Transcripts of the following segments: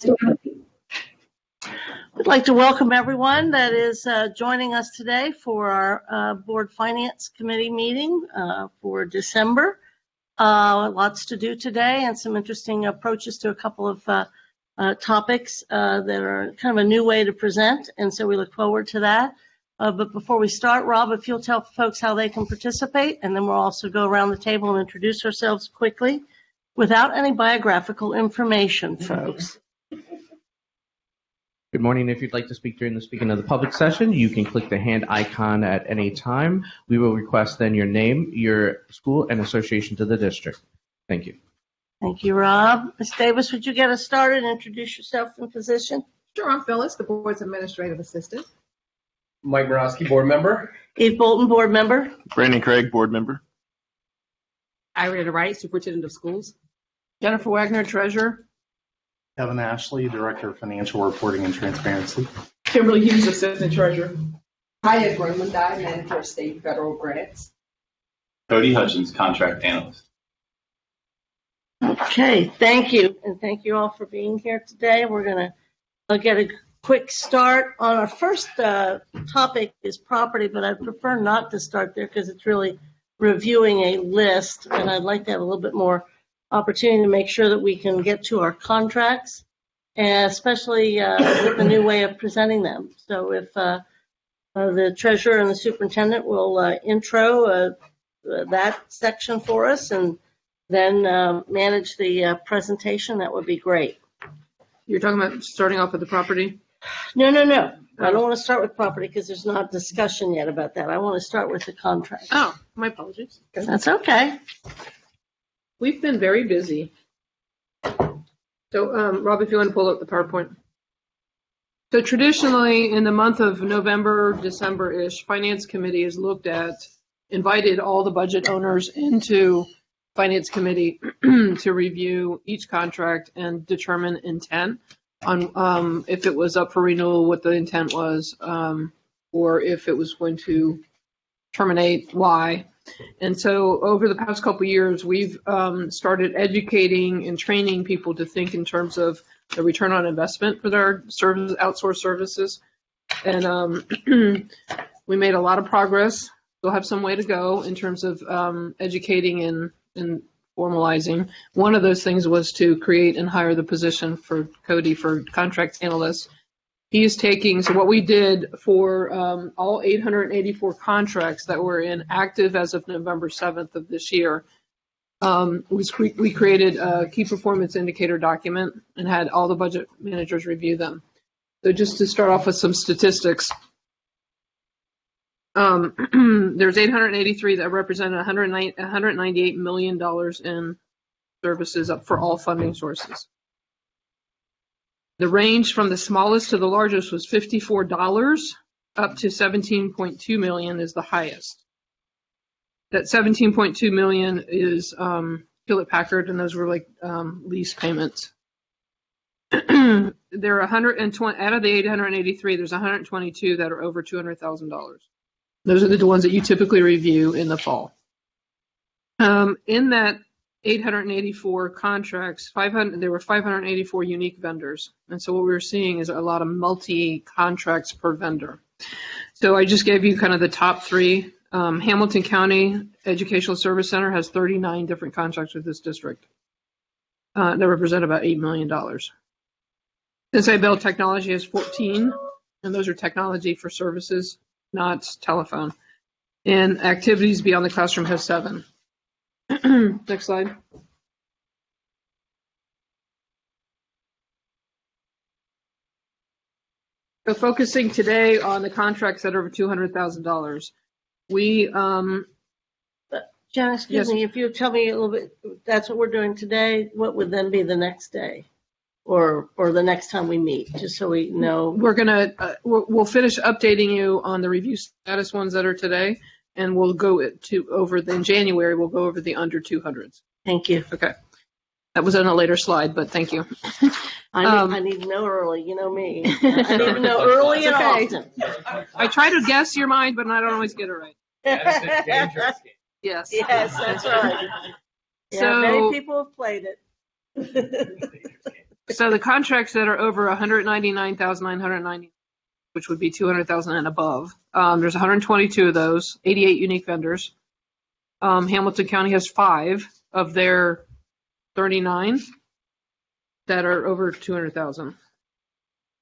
I'd like to welcome everyone that is uh, joining us today for our uh, Board Finance Committee meeting uh, for December. Uh, Lots to do today and some interesting approaches to a couple of uh, uh, topics that are kind of a new way to present, and so we look forward to that. But before we start, Rob, if you'll tell folks how they can participate, and then we'll also go around the table and introduce ourselves quickly without any biographical information, folks. Good morning. If you'd like to speak during the speaking of the public session, you can click the hand icon at any time. We will request then your name, your school, and association to the district. Thank you. Thank you, Rob. Ms. Davis, would you get us started and introduce yourself and position? Sure, I'm Phyllis, the board's administrative assistant. Mike Moroski, board member. Eve Bolton, board member. Brandon Craig, board member. Iranetta Wright, superintendent of schools. Jennifer Wagner, treasurer. Kevin Ashley, Director of Financial Reporting and Transparency. Kimberly Hughes, assistant treasurer. Hiya, Grunwald, manager of state and federal grants. Cody Hutchins, contract analyst. Okay, thank you, and thank you all for being here today. We're gonna uh, get a quick start on our first uh, topic is property, but I'd prefer not to start there because it's really reviewing a list, and I'd like to have a little bit more opportunity to make sure that we can get to our contracts, especially uh, with the new way of presenting them. So if uh, uh, the treasurer and the superintendent will uh, intro uh, that section for us and then um, manage the uh, presentation, that would be great. You're talking about starting off with the property? No, no, no. I don't want to start with property because there's not discussion yet about that. I want to start with the contract. Oh, my apologies. That's okay. We've been very busy. So, um, Rob, if you want to pull up the PowerPoint. So traditionally, in the month of November, December-ish, Finance Committee has looked at, invited all the budget owners into Finance Committee to review each contract and determine intent on um, if it was up for renewal, what the intent was, um, or if it was going to terminate, why. And so over the past couple years, we've um, started educating and training people to think in terms of the return on investment for their service, outsourced services. And um, we made a lot of progress. We'll have some way to go in terms of um, educating and, and formalizing. One of those things was to create and hire the position for Cody for contract analyst. He is taking, so what we did for um, all 884 contracts that were in active as of November 7th of this year, um, cre- we created a key performance indicator document and had all the budget managers review them. So just to start off with some statistics, um, there's 883 that represent $198 million in services up for all funding sources. The range from the smallest to the largest was $54 up to 17.2 million is the highest. That 17.2 million is um, Hewlett Packard, and those were like um, lease payments. there are 120 out of the 883. There's 122 that are over $200,000. Those are the ones that you typically review in the fall. Um, in that 884 contracts, 500 there were 584 unique vendors, and so what we were seeing is a lot of multi contracts per vendor. So I just gave you kind of the top three. Um, Hamilton County Educational Service Center has 39 different contracts with this district uh, that represent about $8 million. Cincinnati Bell Technology has 14, and those are technology for services, not telephone. And Activities Beyond the Classroom has seven. Next slide. So focusing today on the contracts that are over $200,000. We, um, Jen, excuse Yes. me, if you tell me a little bit, that's what we're doing today, what would then be the next day? Or, or the next time we meet, just so we know. we're gonna, uh, we'll, we'll finish updating you on the review status ones that are today. And we'll go to, over, the- in January, we'll go over the under 200s. Thank you. Okay. That was on a later slide, but thank you. I Um, need, I need to know early, you know me. I need to know early and It's often. I try to guess your mind, but I don't always get it right. That's a dangerous game. Yes. Yes, that's right. Yeah, So- many people have played it. So the contracts that are over 199,990, which would be 200,000 and above, um, there's 122 of those, 88 unique vendors. Um, Hamilton County has five of their 39 that are over 200,000.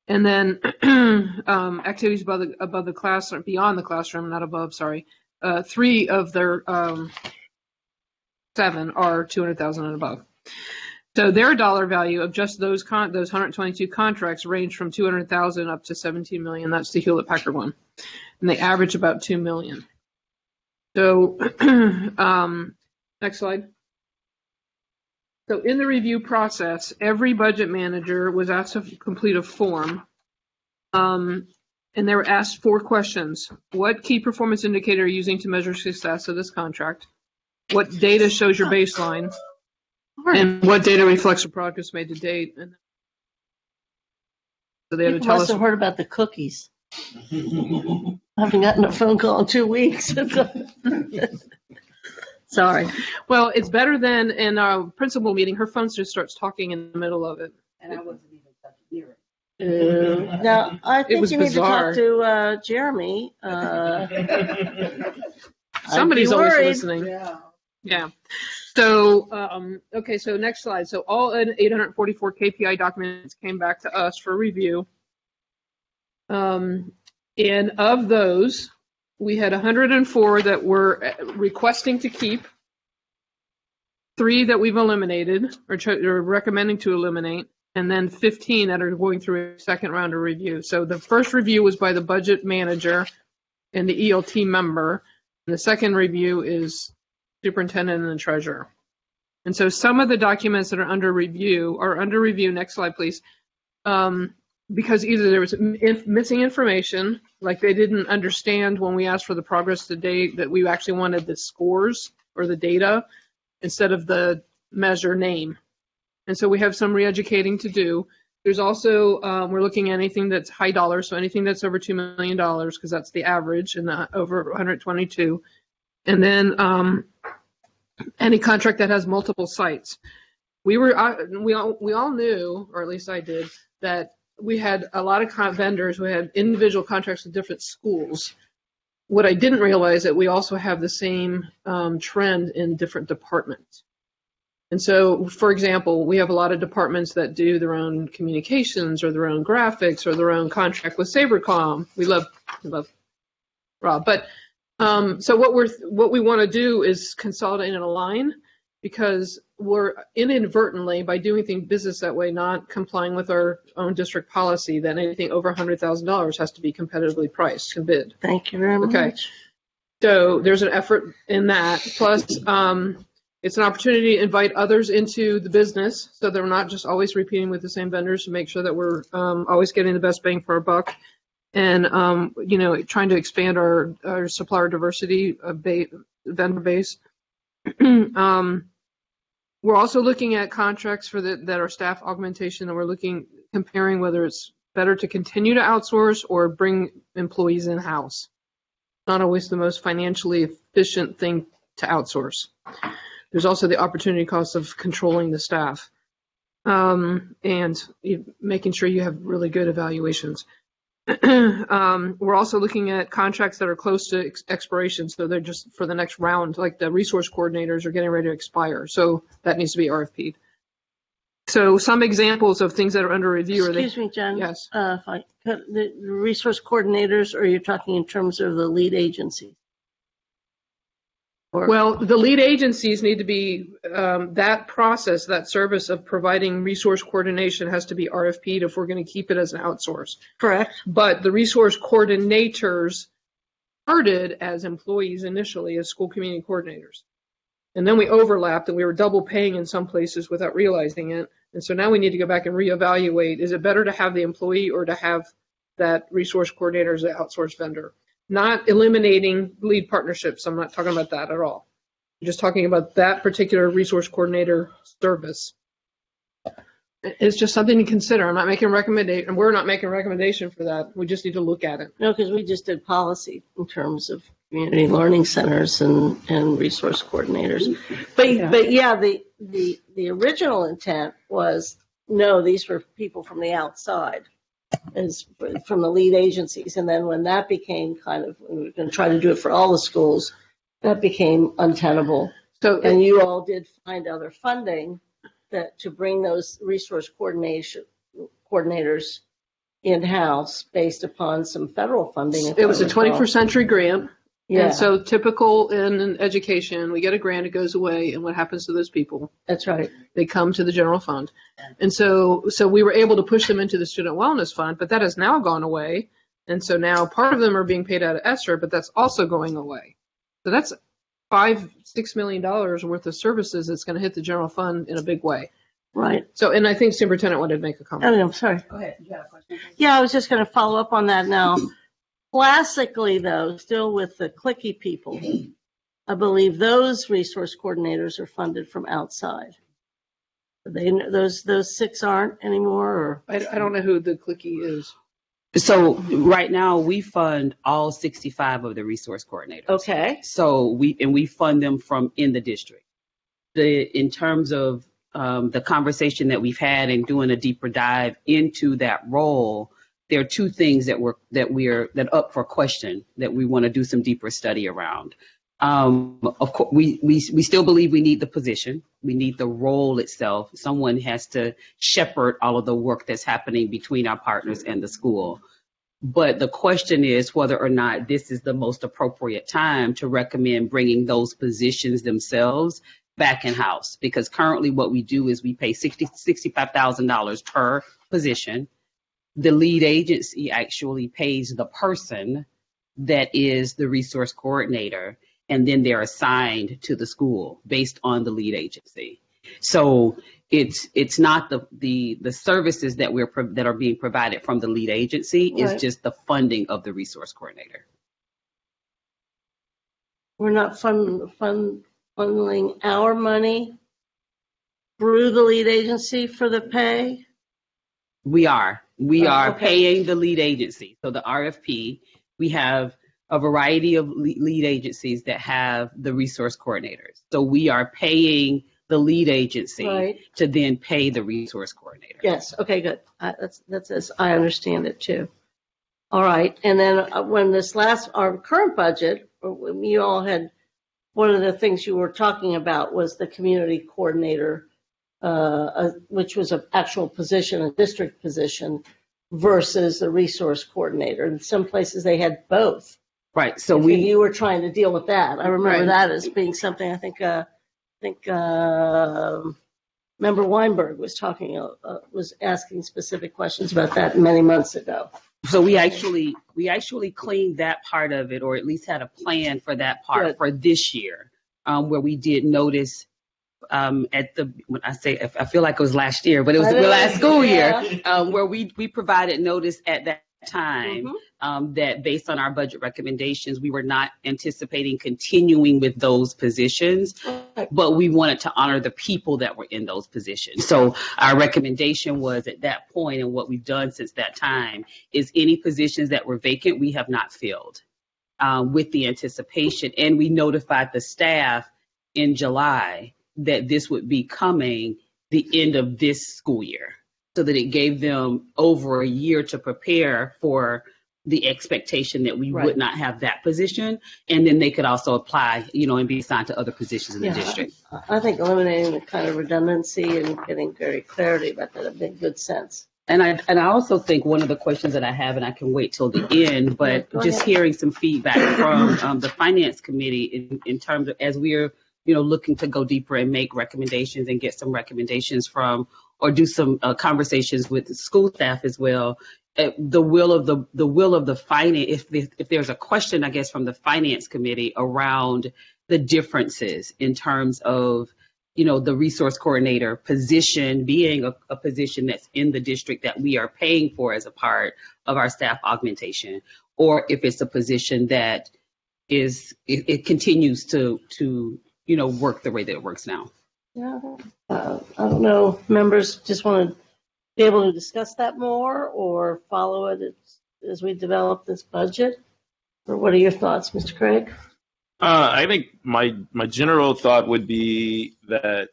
And then um, activities above the above the classroom, beyond the classroom, not above, sorry. Uh, three of their um, seven are 200,000 and above. So their dollar value of just those con- those 122 contracts range from 200,000 up to 17 million. That's the Hewlett Packard one, and they average about 2 million. So um, next slide. So in the review process, every budget manager was asked to complete a form. Um, and they were asked four questions. What key performance indicator are you using to measure success of this contract? What data shows your baseline? And what data reflects the progress made to date? And so they had to People tell must us. have also heard about the cookies. I haven't gotten a phone call in two weeks. Sorry. Well, it's better than in our principal meeting. Her phone just starts talking in the middle of it. And I wasn't even touching near it. Uh, Now, I think was you need bizarre. to talk to uh, Jeremy. Uh, Somebody's always worried. listening. Yeah. Yeah. So, um, okay, so next slide. So all 844 KPI documents came back to us for review. Um, and of those, we had 104 that were uh, requesting to keep, three that we've eliminated or, or recommending to eliminate, and then 15 that are going through a second round of review. So the first review was by the budget manager and the ELT member. And the second review is superintendent and the treasurer. And so some of the documents that are under review are under review. Next slide, please. Um, because either there was inf- missing information, like they didn't understand when we asked for the progress to date that we actually wanted the scores or the data instead of the measure name. And so we have some re-educating to do. There's also, um, we're looking at anything that's high dollar, so anything that's over $2 million, because that's the average, and over 122. And then um, any contract that has multiple sites. We were, I, we all, we all knew, or at least I did, that we had a lot of vendors who had individual contracts with different schools. What I didn't realize is that we also have the same um, trend in different departments. And so, for example, we have a lot of departments that do their own communications or their own graphics or their own contract with Sabercom. We love, we love Rob, but um, so what we're what we want to do is consolidate and align because we're inadvertently by doing things business that way, not complying with our own district policy that anything over hundred thousand dollars has to be competitively priced and bid. Thank you very much. Okay. So there's an effort in that. Plus, um, it's an opportunity to invite others into the business so that we're not just always repeating with the same vendors to make sure that we're um, always getting the best bang for our buck. And, um, you know, trying to expand our, our supplier diversity uh, ba- vendor base. um, we're also looking at contracts for the, that are staff augmentation and we're looking, comparing whether it's better to continue to outsource or bring employees in-house not always the most financially efficient thing to outsource. There's also the opportunity cost of controlling the staff um, and making sure you have really good evaluations. um, we're also looking at contracts that are close to ex- expiration, so they're just for the next round, like the resource coordinators are getting ready to expire, so that needs to be RFP'd. So some examples of things that are under review they, Excuse me, Jen. Yes. Uh, if I could, the the resource coordinators, or you're talking in terms of the lead agencies? Or- Well, the lead agencies need to be, um, that process, that service of providing resource coordination has to be RFP'd if we're going to keep it as an outsource. Correct. But the resource coordinators started as employees initially as school community coordinators. And then we overlapped and we were double paying in some places without realizing it. And so now we need to go back and reevaluate, is it better to have the employee or to have that resource coordinator as an outsourced vendor? Not eliminating lead partnerships. I'm not talking about that at all. I'm just talking about that particular resource coordinator service. It's just something to consider. I'm not making a recommendation, and we're not making a recommendation for that. We just need to look at it. No, because we just did policy in terms of community learning centers and, and resource coordinators. But, but yeah, the, the, the original intent was no, these were people from the outside, as from the lead agencies. And then when that became kind of, we were going to try to do it for all the schools, that became untenable. So And you all did find other funding that, to bring those resource coordination, coordinators in-house based upon some federal funding. if it was a recall. 21st century grant. Yeah, And so typical in in education, we get a grant, it goes away, and what happens to those people? that's right. They come to the general fund. And so, so we were able to push them into the student wellness fund, but that has now gone away. And so now part of them are being paid out of ESSER, but that's also going away. So that's five, six million dollars worth of services that's going to hit the general fund in a big way. Right. So, and I think superintendent wanted to make a comment. Oh, don't know, sorry. Go ahead, you had a question? Yeah, I was just going to follow up on that now. Classically, though, still with the clicky people, I believe those resource coordinators are funded from outside. They, those, those six aren't anymore, or? I, I don't know who the clicky is. So right now we fund all 65 of the resource coordinators. Okay, So we and we fund them from in the district. The in terms of um, the conversation that we've had and doing a deeper dive into that role, there are two things that we're that we're that up for question that we want to do some deeper study around. Um, of course, we, we we still believe we need the position. We need the role itself. Someone has to shepherd all of the work that's happening between our partners and the school. But the question is whether or not this is the most appropriate time to recommend bringing those positions themselves back in house. Because currently, what we do is we pay sixty sixty-five thousand dollars per position. The lead agency actually pays the person that is the resource coordinator, and then they're assigned to the school based on the lead agency. So it's it's not the the the services that we're pro- that are being provided from the lead agency. Right. It's just the funding of the resource coordinator. we're not fund, fund, funneling our money through the lead agency for the pay? We are we Oh, are okay. paying the lead agency. So the RFP, we have a variety of lead agencies that have the resource coordinators. So we are paying the lead agency Right. to then pay the resource coordinator. Yes, okay, good. I- That's, that's as I understand it too. All right, and then uh, when this last, our current budget, uh, you all had, one of the things you were talking about was the community coordinator, uh, which was an actual position, a district position versus a resource coordinator. In some places they had both. Right. So And we You were trying to deal with that. I remember Right. that as being something, I think, uh, I think, uh, Member Weinberg was talking, uh, uh, was asking specific questions about that many months ago. So we actually we actually cleaned that part of it, or at least had a plan for that part Good. for this year, um, where we did notice um, at the when I say I feel like it was last year, but it was the last school yeah. year um, where we we provided notice at that time Mhm. um, that based on our budget recommendations, we were not anticipating continuing with those positions Right. but we wanted to honor the people that were in those positions. So our recommendation was at that point, and what we've done since that time is any positions that were vacant, we have not filled um, with the anticipation. And we notified the staff in July that this would be coming the end of this school year so that it gave them over a year to prepare for the expectation that we Right. would not have that position and then they could also apply you know and be assigned to other positions in the district I think eliminating the kind of redundancy and getting very clarity about that would make good sense. and i and i also think one of the questions that i have and i can wait till the end but just ahead. hearing some feedback from um, the finance committee in, in terms of as we're you know looking to go deeper and make recommendations and get some recommendations from or do some uh, conversations with school staff as well. The will of the the will of the finance if the, if there's a question I guess from the finance committee around the differences in terms of you know the resource coordinator position being a, a position that's in the district that we are paying for as a part of our staff augmentation or if it's a position that is it, it continues to to you know work the way that it works now Yeah, uh, I don't know, members just want to be able to discuss that more or follow it as, as we develop this budget? Or what are your thoughts, Mr. Craig? Uh, I think my my general thought would be that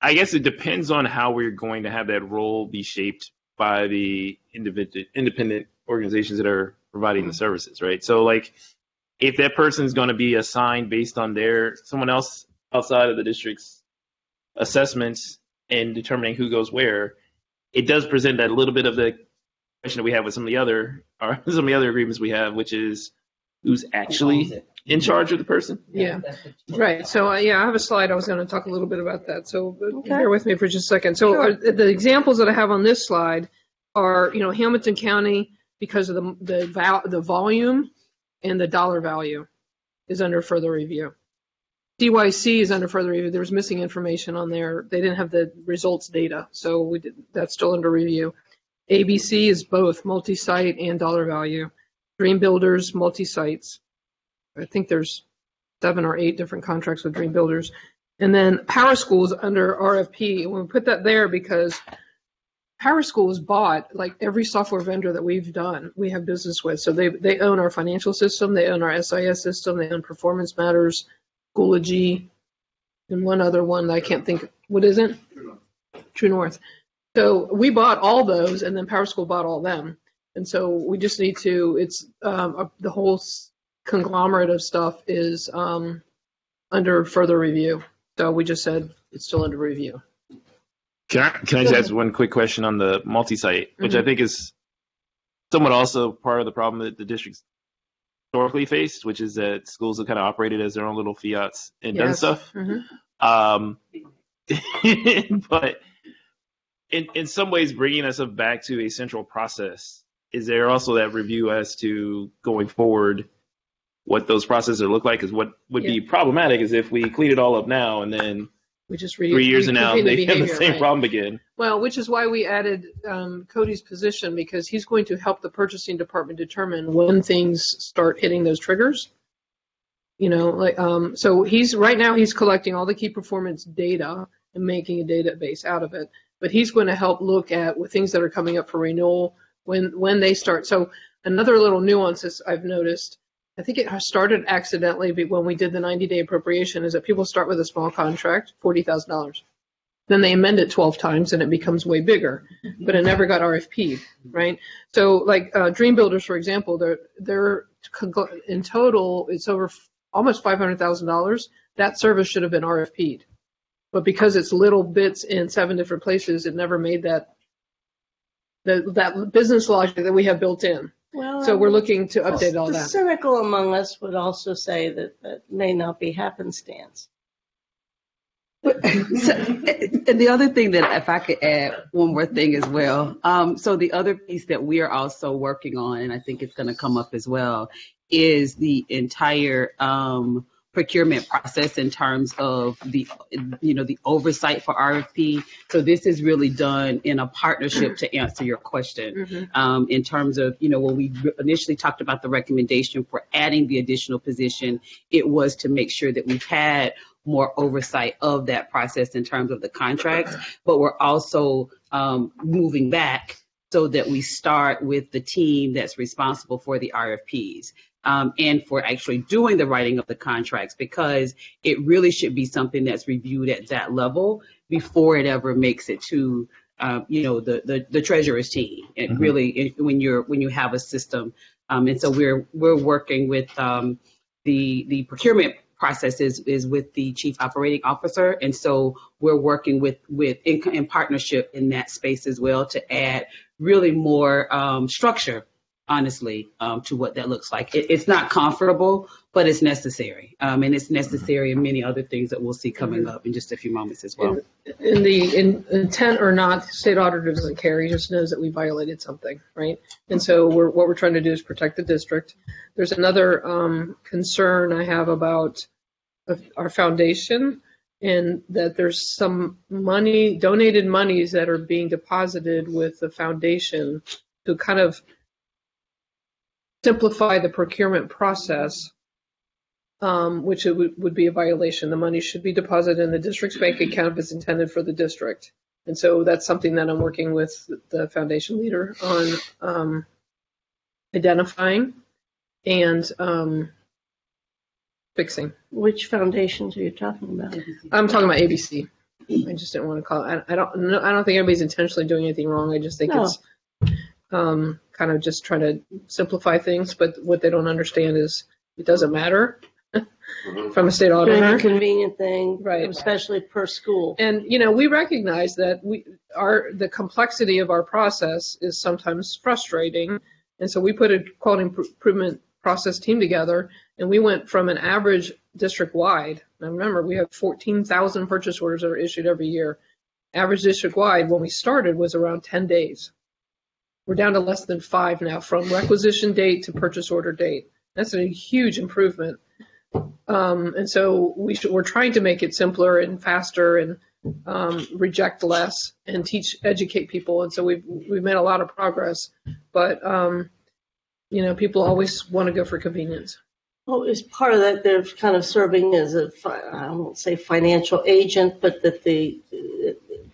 I guess it depends on how we're going to have that role be shaped by the individual independent organizations that are providing the services, right? So like if that person's going to be assigned based on their someone else outside of the district's assessments and determining who goes where, it does present that little bit of the question that we have with some of the other or some of the other agreements we have, which is who's actually in charge of the person. Yeah, right. So, uh, yeah, I have a slide. I was going to talk a little bit about that. So Okay. bear with me for just a second. So Sure. uh, the examples that I have on this slide are, you know, Hamilton County because of the, the val, the volume and the dollar value is under further review. DYC is under further review. There was missing information on there. They didn't have the results data. So we did, that's still under review. ABC is both multi-site and dollar value. Dream Builders, multi-sites. I think there's seven or eight different contracts with Dream Builders. And then Power Schools under RFP, we put that there because Power Schools bought like every software vendor that we've done, we have business with. So they, they own our financial system, they own our SIS system, they own Performance Matters, Schoology, and one other one that I can't think, what is it? True North. So we bought all those and then Power School bought all them. And so we just need to, it's, um, the whole conglomerate of stuff is, um, under further review. So we just said it's still under review. Can I can I just ask one quick question on the multi-site, which I think is somewhat also part of the problem that the districts historically faced, which is that schools have kind of operated as their own little fiats and done Yes. stuff. Mhm. Um, but in in some ways, bringing us back to a central process, is there also that review as to going forward? What those processes look like is what would be problematic is if we clean it all up now and then We just re- three years from now they have the same right. problem again. Well, which is why we added um, Cody's position because he's going to help the purchasing department determine when things start hitting those triggers. You know, like um, so he's right now he's collecting all the key performance data and making a database out of it. But he's going to help look at with things that are coming up for renewal when when they start. So another little nuance is I've noticed. I think it started accidentally when we did the 90 day appropriation is that people start with a small contract, forty thousand dollars. Then they amend it 12 times and it becomes way bigger, but it never got RFP'd, right? So like uh, Dream Builders, for example, they're, they're in total, it's over almost $500,000. That service should have been RFP'd. But because it's little bits in seven different places, it never made that, the, that business logic that we have built in. Well, So we're looking to update all the that. cynical among us would also say that that may not be happenstance. So, and the other thing that, if I could add one more thing as well, um, so the other piece that we are also working on, and I think it's going to come up as well, is the entire um, procurement process in terms of the, you know, the oversight for RFP. So this is really done in a partnership to answer your question um, in terms of, you know, when we initially talked about the recommendation for adding the additional position, it was to make sure that we've had more oversight of that process in terms of the contracts, but we're also um, moving back so that we start with the team that's responsible for the RFPs. Um, and for actually doing the writing of the contracts because it really should be something that's reviewed at that level before it ever makes it to uh, you know the, the the treasurer's team. It Mhm. really it, when you're when you have a system, um, and so we're we're working with um, the the procurement process is is with the chief operating officer, and so we're working with with in, in partnership in that space as well to add really more um, structure honestly, um, to what that looks like. It, it's not comfortable, but it's necessary. Um, and it's necessary in many other things that we'll see coming up in just a few moments as well. in the in, intent or not, state auditor doesn't care. He just knows that we violated something, right? And so we're, what we're trying to do is protect the district. There's another um, concern I have about our foundation and that there's some money, donated monies that are being deposited with the foundation to kind of simplify the procurement process um, which it would, be a violation. The money should be deposited in the district's bank account if it's intended for the district. And so that's something that I'm working with the foundation leader on um, identifying and um, fixing. Which foundations are you talking about? I'm talking about ABC. I just didn't want to call it. I, I don't. No, I don't think anybody's intentionally doing anything wrong. I just think No. it's um, kind of just trying to simplify things. But what they don't understand is it doesn't matter mm-hmm. from a state Doing a auditor. convenient thing, Right. especially per school. And you know, we recognize that we our the complexity of our process is sometimes frustrating, and so we put a quality improvement process team together, and we went from an average district wide. Now remember, we have 14,000 purchase orders that are issued every year. Average district wide when we started was around 10 days. We're down to less than five now from requisition date to purchase order date. That's a huge improvement. Um, and so we should, we're trying to make it simpler and faster and um, reject less and teach, educate people. And so we've we've made a lot of progress, but um, you know, people always want to go for convenience. Well, as part of that, they're kind of serving as a, I won't say financial agent, but that the,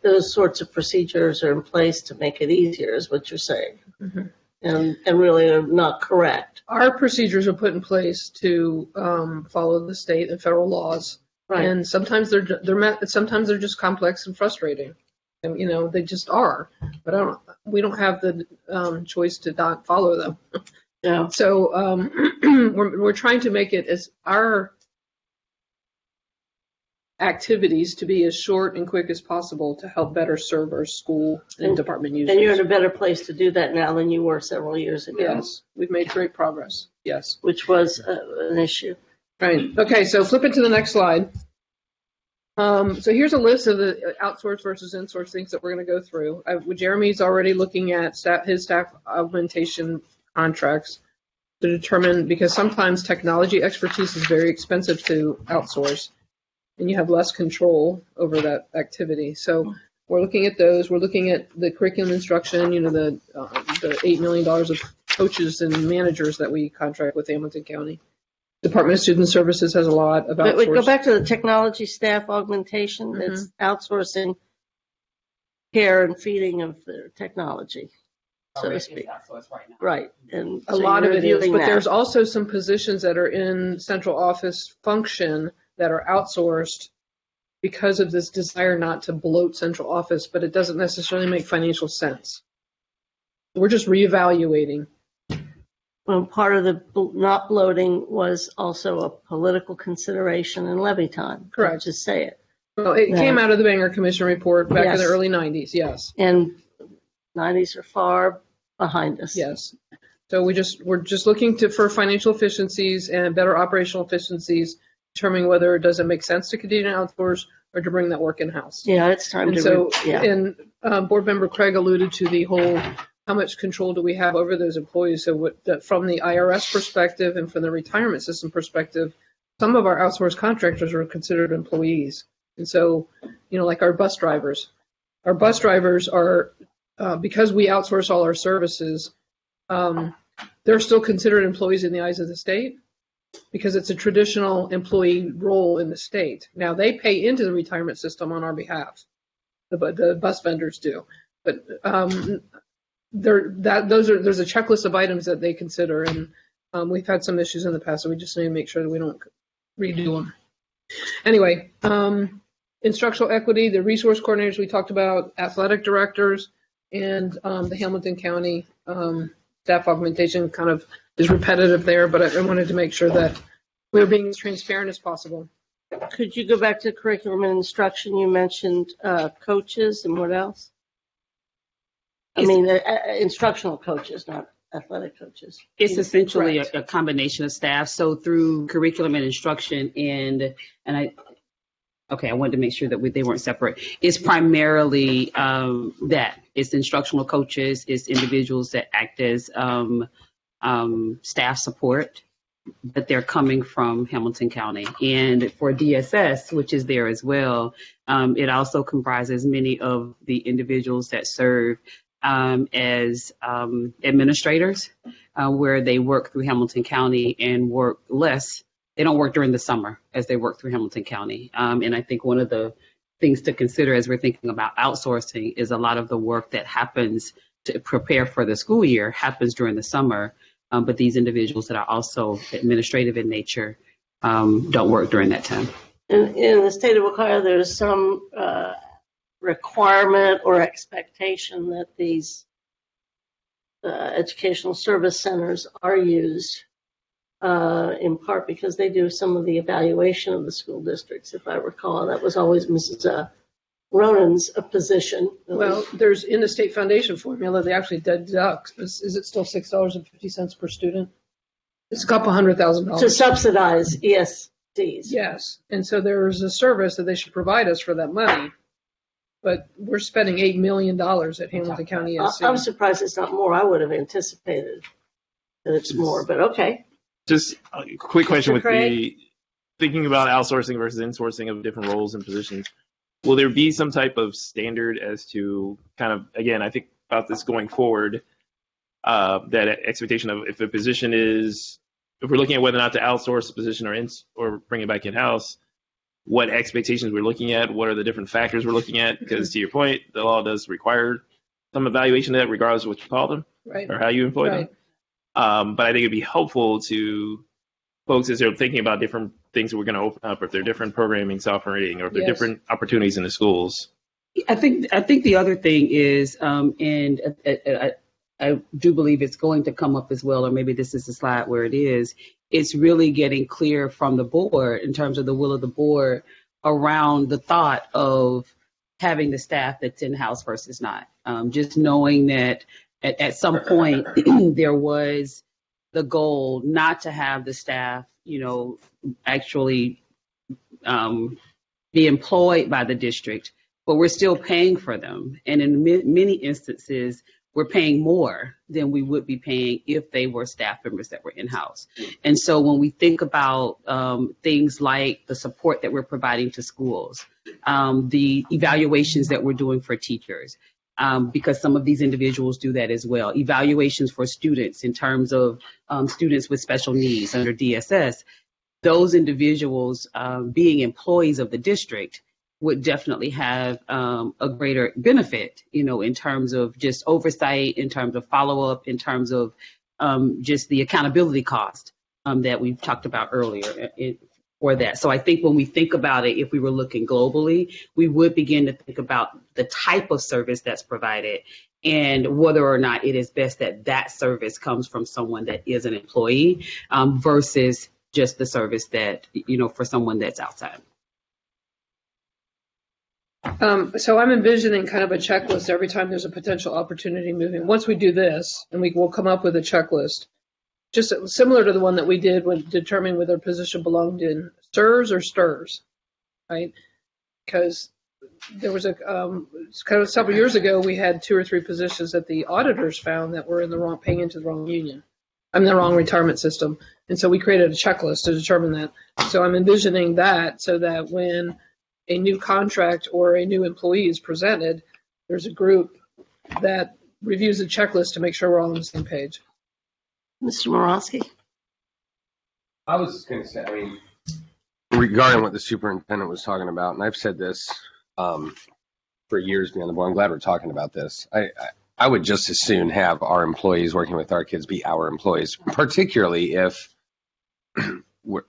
those sorts of procedures are in place to make it easier, is what you're saying. Mhm. And, and really are not correct. Our procedures are put in place to um, follow the state and federal laws, Right. and sometimes they're they're met, sometimes they're just complex and frustrating, and you know they just are. But I don't, we don't have the um, choice to not follow them. Yeah. So um, we're, we're trying to make it as our activities to be as short and quick as possible to help better serve our school and And- department users. And you're in a better place to do that now than you were several years ago. yes, we've made great progress. Yes. Which was uh, an issue. Right. Okay, so flip it to the next slide. Um, so here's a list of the outsourced versus insourced things that we're going to go through. I, Jeremy's already looking at staff, his staff augmentation contracts to determine because sometimes technology expertise is very expensive to outsource, and you have less control over that activity. So we're looking at those. We're looking at the curriculum instruction. You know, the uh, the eight million dollars of coaches and managers that we contract with Hamilton County. Department of Student Services has a lot of But we go outsourced. back to the technology staff augmentation, that's outsourcing care and feeding of the technology, so to speak. right. And A so lot of you're it is, reviewing but that. there's also some positions that are in central office function that are outsourced because of this desire not to bloat central office, but it doesn't necessarily make financial sense. We're just reevaluating. Well, part of the bl- not bloating was also a political consideration in levy time. Correct. Just say it. Well, it came out of the Buenger Commission report back in the early 90s, yes. And 90s are far behind us. Yes. So we just, we're just looking to, for financial efficiencies and better operational efficiencies, determining whether it doesn't make sense to continue to outsource or to bring that work in-house. Yeah, it's time And to, so, re- yeah. and um, Board Member Craig alluded to the whole, how much control do we have over those employees? So what, that from the IRS perspective and from the retirement system perspective, some of our outsourced contractors are considered employees. And so, you know, like our bus drivers, our bus drivers are, uh, because we outsource all our services, um, they're still considered employees in the eyes of the state because it's a traditional employee role in the state. Now they pay into the retirement system on our behalf. The, the bus vendors do, but um, there that those are there's a checklist of items that they consider, and um, we've had some issues in the past, so we just need to make sure that we don't redo them. Anyway, um, instructional equity, the resource coordinators we talked about, athletic directors, and um, the Hamilton County um, staff augmentation kind of is repetitive there, but I, I wanted to make sure that we were being as transparent as possible. Could you go back to curriculum and instruction? You mentioned uh, coaches and what else? I It's- mean, uh, uh, instructional coaches, not athletic coaches. It's essentially a, a combination of staff. So through curriculum and instruction and, and I, okay, I wanted to make sure that we, they weren't separate. It's primarily um, that. It's instructional coaches, it's individuals that act as um, um, staff support, but they're coming from Hamilton County. And for DSS, which is there as well, um, it also comprises many of the individuals that serve um, as um, administrators uh, where they work through Hamilton County and work less. They don't work during the summer as they work through Hamilton County. Um, and I think one of the things to consider as we're thinking about outsourcing is a lot of the work that happens to prepare for the school year happens during the summer. Um, but these individuals that are also administrative in nature um, don't work during that time. in, in the state of Ohio, there's some uh, requirement or expectation that these uh, educational service centers are used uh, in part because they do some of the evaluation of the school districts, if I recall. That was always Mrs. Ronan's uh, position. Well, there's in the state foundation formula, they actually deduct, is, is it still six dollars and fifty cents per student? It's a couple hundred thousand to dollars. subsidize ESCs. Yes, and so there's a service that they should provide us for that money. But we're spending eight million dollars at Hamilton County I- I'm ESC. surprised it's not more. I would have anticipated that it's more, but okay. Just a quick question Mr. with Craig? the thinking about outsourcing versus insourcing of different roles and positions. Will there be some type of standard as to kind of again? I think about this going forward. Uh, that expectation of if a position is if we're looking at whether or not to outsource a position or ins or bring it back in house, what expectations we're looking at, what are the different factors we're looking at? Because to your point, the law does require some evaluation of that, regardless of what you call them Right, or how you employ them. Um, but I think it'd be helpful to folks as they're thinking about different things we're going to open up, if they're different programming, software reading, or if they're Yes. different opportunities in the schools. I think I think the other thing is, um, and uh, uh, I, I do believe it's going to come up as well, or maybe this is the slide where it is. It's really getting clear from the board in terms of the will of the board around the thought of having the staff that's in house versus not. Um, just knowing that at, at some point there was the goal not to have the staff, you know, actually um, be employed by the district but we're still paying for them. And in ma- many instances, we're paying more than we would be paying if they were staff members that were in house. And so when we think about um, things like the support that we're providing to schools, um, the evaluations that we're doing for teachers, um, because some of these individuals do that as well, evaluations for students in terms of um, students with special needs under DSS, those individuals um, being employees of the district would definitely have um, a greater benefit, you know, in terms of just oversight, in terms of follow up, in terms of um, just the accountability cost that we've talked about earlier in, for that. So I think when we think about it, if we were looking globally, we would begin to think about the type of service that's provided and whether or not it is best that that service comes from someone that is an employee um, versus just the service that, you know, for someone that's outside. Um, so I'm envisioning kind of a checklist every time there's a potential opportunity moving. Once we do this, and we will come up with a checklist, just similar to the one that we did when determining whether a position belonged in SERS or STRS, right? Because there was a um, kind of several years ago, we had two or three positions that the auditors found that were in the wrong paying into the wrong union. I'm the wrong retirement system, and so we created a checklist to determine that. So I'm envisioning that so that when a new contract or a new employee is presented, there's a group that reviews the checklist to make sure we're all on the same page. Mr. Moroski? I was just going to say, I mean, regarding what the superintendent was talking about, and I've said this um, for years beyond the board, I'm glad we're talking about this. I, I, I would just as soon have our employees working with our kids be our employees, particularly if we're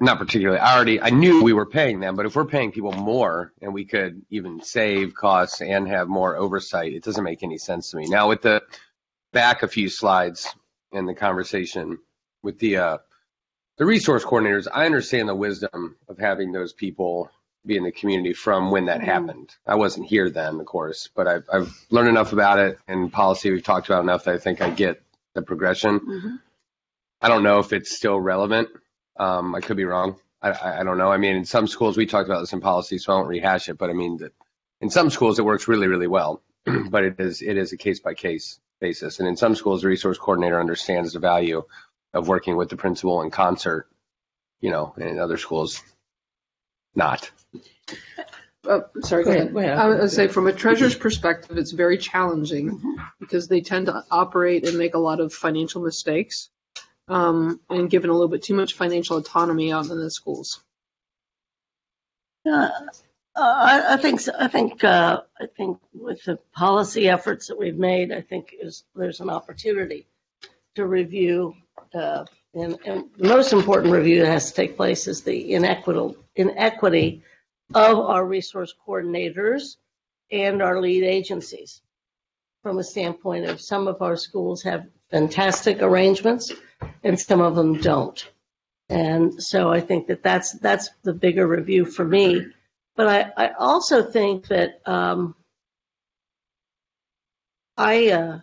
not particularly. I already I knew we were paying them, but if we're paying people more and we could even save costs and have more oversight, it doesn't make any sense to me. Now with the back a few slides in the conversation with the uh, the resource coordinators, I understand the wisdom of having those people be in the community from when that happened. I wasn't here then, of course, but I've, I've learned enough about it and policy we've talked about enough that I think I get the progression. Mhm. I don't know if it's still relevant. Um, I could be wrong. I, I, I don't know. I mean, in some schools, we talked about this in policy, so I won't rehash it. But I mean, that in some schools, it works really, really well. but it is it is a case by case basis. And in some schools, the resource coordinator understands the value of working with the principal in concert. You know, and in other schools, not. Uh, sorry, go Go ahead. ahead, go ahead. I would say from a treasurer's perspective, it's very challenging because they tend to operate and make a lot of financial mistakes um, and given a little bit too much financial autonomy out in the schools. Uh, I, I think, I think, uh, I think with the policy efforts that we've made, I think is, there's an opportunity to review, uh, and, and the most important review that has to take place is the inequitable, inequity of our resource coordinators and our lead agencies from a standpoint of some of our schools have fantastic arrangements and some of them don't. And so I think that that's, that's the bigger review for me. But I, I also think that, um, I, uh,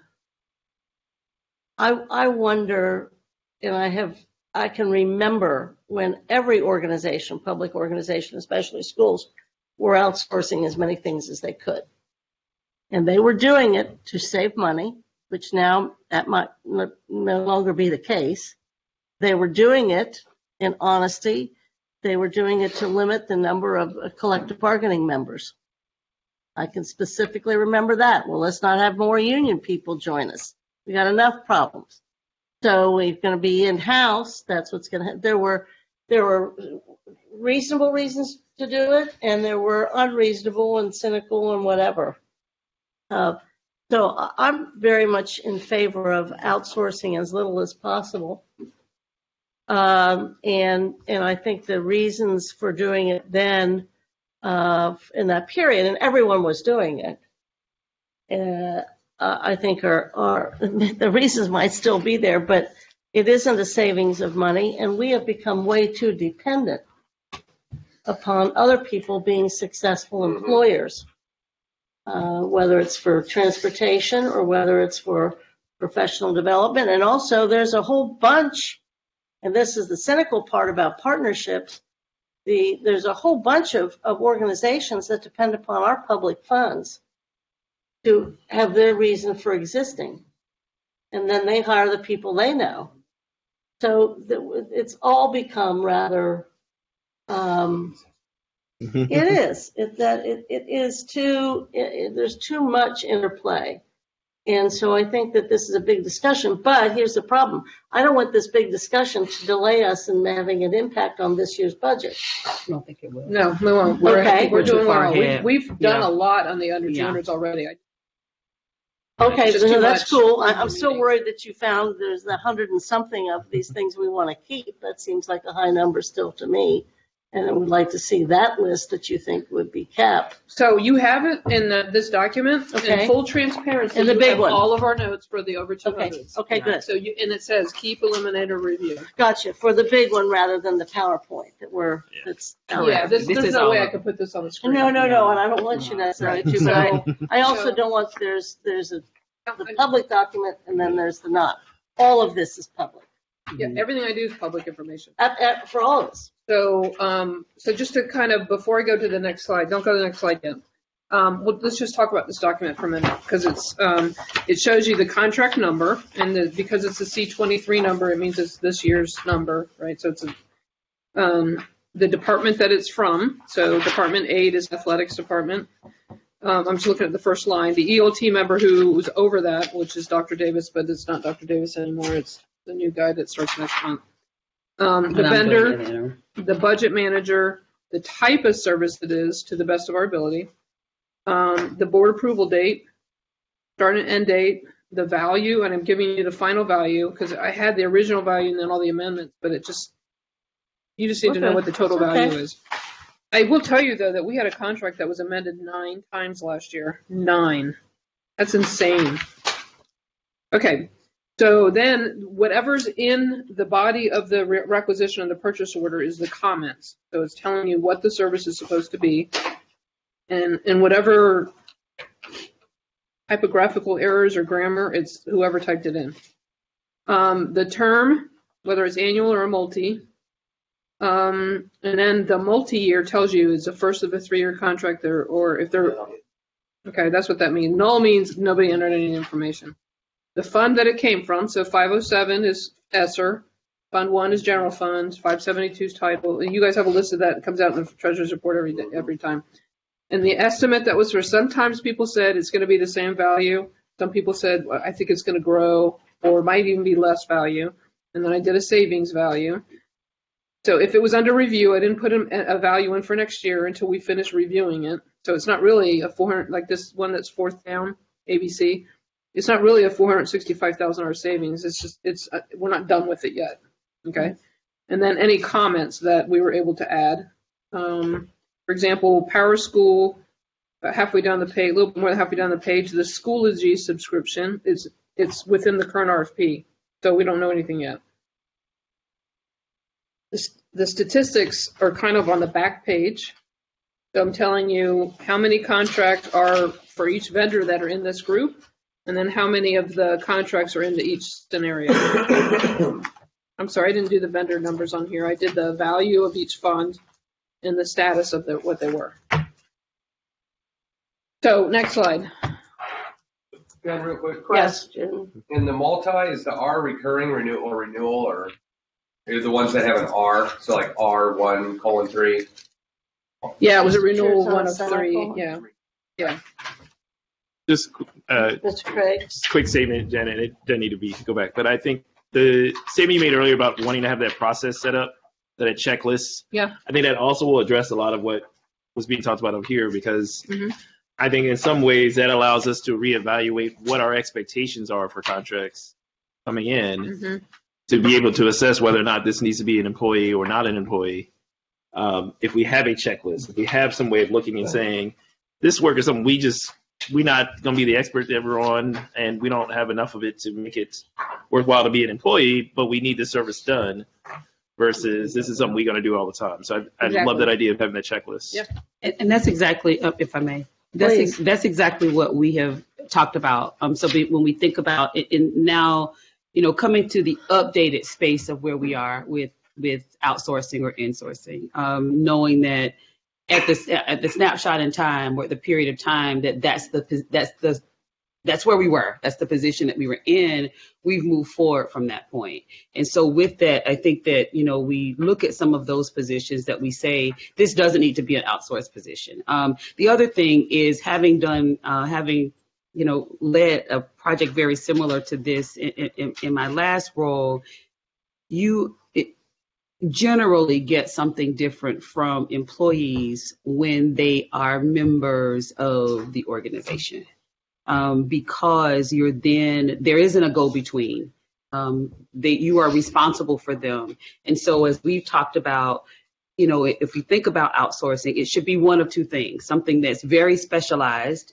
I, I wonder, and I have, I can remember when every organization, public organization, especially schools, were outsourcing as many things as they could. And they were doing it to save money, which now that might no no longer be the case. They were doing it in honesty. They were doing it to limit the number of uh, collective bargaining members. I can specifically remember that. Well, let's not have more union people join us. We got enough problems. So we're going to be in-house. That's what's going to, there were, there were reasonable reasons to do it and there were unreasonable and cynical and whatever. Uh, So I'm very much in favor of outsourcing as little as possible. Um, and, and I think the reasons for doing it then, uh, in that period, and everyone was doing it, uh, I think are, are, the reasons might still be there, but it isn't a savings of money, and we have become way too dependent upon other people being successful employers, uh, whether it's for transportation or whether it's for professional development. And also, there's a whole bunch, and this is the cynical part about partnerships, the, there's a whole bunch of, of organizations that depend upon our public funds to have their reason for existing. And then they hire the people they know. So the- it's all become rather, um, it is, it, that, it, it is too, it, it- there's too much interplay. And so I think that this is a big discussion, but here's the problem. I don't want this big discussion to delay us in having an impact on this year's budget. I don't think it will. No, we won't. We're, Okay. we're We're too doing far well. We've, ahead. we've done Yeah. a lot on the under Yeah. 200s already. I- Okay, just so too that's much. cool. I, I'm still worried that you found there's a hundred and something of these things we want to keep. That seems like a high number still to me. And I would like to see that list that you think would be kept. So you have it in the, this document Okay. in full transparency. In the you big have one. all of our notes for the over Okay, 200s. okay, good. So you, and it says keep, eliminate, or review. Gotcha, for the big one rather than the PowerPoint that we're, that's. out Yeah, there. this, This there's is no all way I of could put this on the screen. No, no, no, and I don't want you necessarily to, but I, I also So- don't want, there's, there's a, the public document and then there's the not. All of this is public, Yeah, everything I do is public information. at, at, for all of us. So, um, so just to kind of, before I go to the next slide, don't go to the next slide yet. Um, well, let's just talk about this document for a minute, because it's, um, it shows you the contract number, and the, because it's a C twenty-three number, it means it's this year's number, right? So it's a, um, the department that it's from, so Department Eight is Athletics Department. Um, I'm just looking at the first line, the EOT member who was over that, which is Dr. Davis, but it's not Dr. Davis anymore, it's the new guy that starts next month. Um, the And I'm vendor going in the budget manager, the type of service it is to the best of our ability, um, the board approval date, start and end date, the value, and I'm giving you the final value because I had the original value and then all the amendments, but it just, you just need to know Okay. what the total Okay. value is. I will tell you though that we had a contract that was amended nine times last year. Nine. That's insane. Okay, so then whatever's in the body of the re- requisition of the purchase order is the comments. So it's telling you what the service is supposed to be. And, and whatever typographical errors or grammar, it's whoever typed it in. Um, the term, whether it's annual or a multi. Um, and then the multi-year tells you it's the first of a three-year contract there, or if they're, okay, that's what that means. Null means nobody entered any information the fund that it came from. So 507 is ESSER, Fund One is general funds, 572 is title. And you guys have a list of that. It comes out in the treasurer's report every day, every time. And the estimate that was for sometimes people said it's going to be the same value. Some people said "Well, I think it's going to grow or might even be less value. And then I did a savings value. So if it was under review, I didn't put a, value in for next year until we finish reviewing it. So it's not really a 400 like this one that's fourth down, ABC it's not really a four hundred sixty-five thousand dollar savings. It's just it's uh, we're not done with it yet. Okay, and then any comments that we were able to add Um, for example, Power School, uh, halfway down the page, a little bit more than halfway down the page, the Schoology subscription is it's within the current RFP, so we don't know anything yet. The, the statistics are kind of on the back page. So I'm telling you how many contracts are for each vendor that are in this group, and then how many of the contracts are into each scenario. I'm sorry, I didn't do the vendor numbers on here. I did the value of each fund and the status of the, what they were. So, next slide. Jen, real quick Yes, In the multi, is the R recurring renewal or renewal or are the ones that have an R? So like R one colon three. Yeah, it was a renewal one of three, semicolon. yeah. Just uh, Mr. Craig? quick statement, Jen, and it doesn't need to be go back, but I think the statement you made earlier about wanting to have that process set up, that a checklist. Yeah. I think that also will address a lot of what was being talked about up here because Mhm. I think in some ways that allows us to reevaluate what our expectations are for contracts coming in Mhm. to be able to assess whether or not this needs to be an employee or not an employee. Um, if we have a checklist, if we have some way of looking and saying, this work is something we just, we're not going to be the expert ever on, and we don't have enough of it to make it worthwhile to be an employee, but we need the service done versus this is something we're going to do all the time. So I, I love that idea of having that checklist. Yep. And, and that's exactly, uh, if I may, that's ex- Please. that's exactly what we have talked about. Um, so we, when we think about it, in now, you know, coming to the updated space of where we are with with outsourcing or insourcing, um, knowing that at the at the snapshot in time or the period of time that that's the that's the that's where we were. That's the position that we were in. We've moved forward from that. And so with that, I think that, you know, we look at some of those positions that we say, this doesn't need to be an outsourced position. Um, the other thing is having done, uh, having, you know, led a project very similar to this in, in, in my last role, you generally get something different from employees when they are members of the organization. Um, because you're then there isn't a go between. Um, they, you are responsible for them, and so as we've talked about, you know, if you think about outsourcing, it should be one of two things: something that's very specialized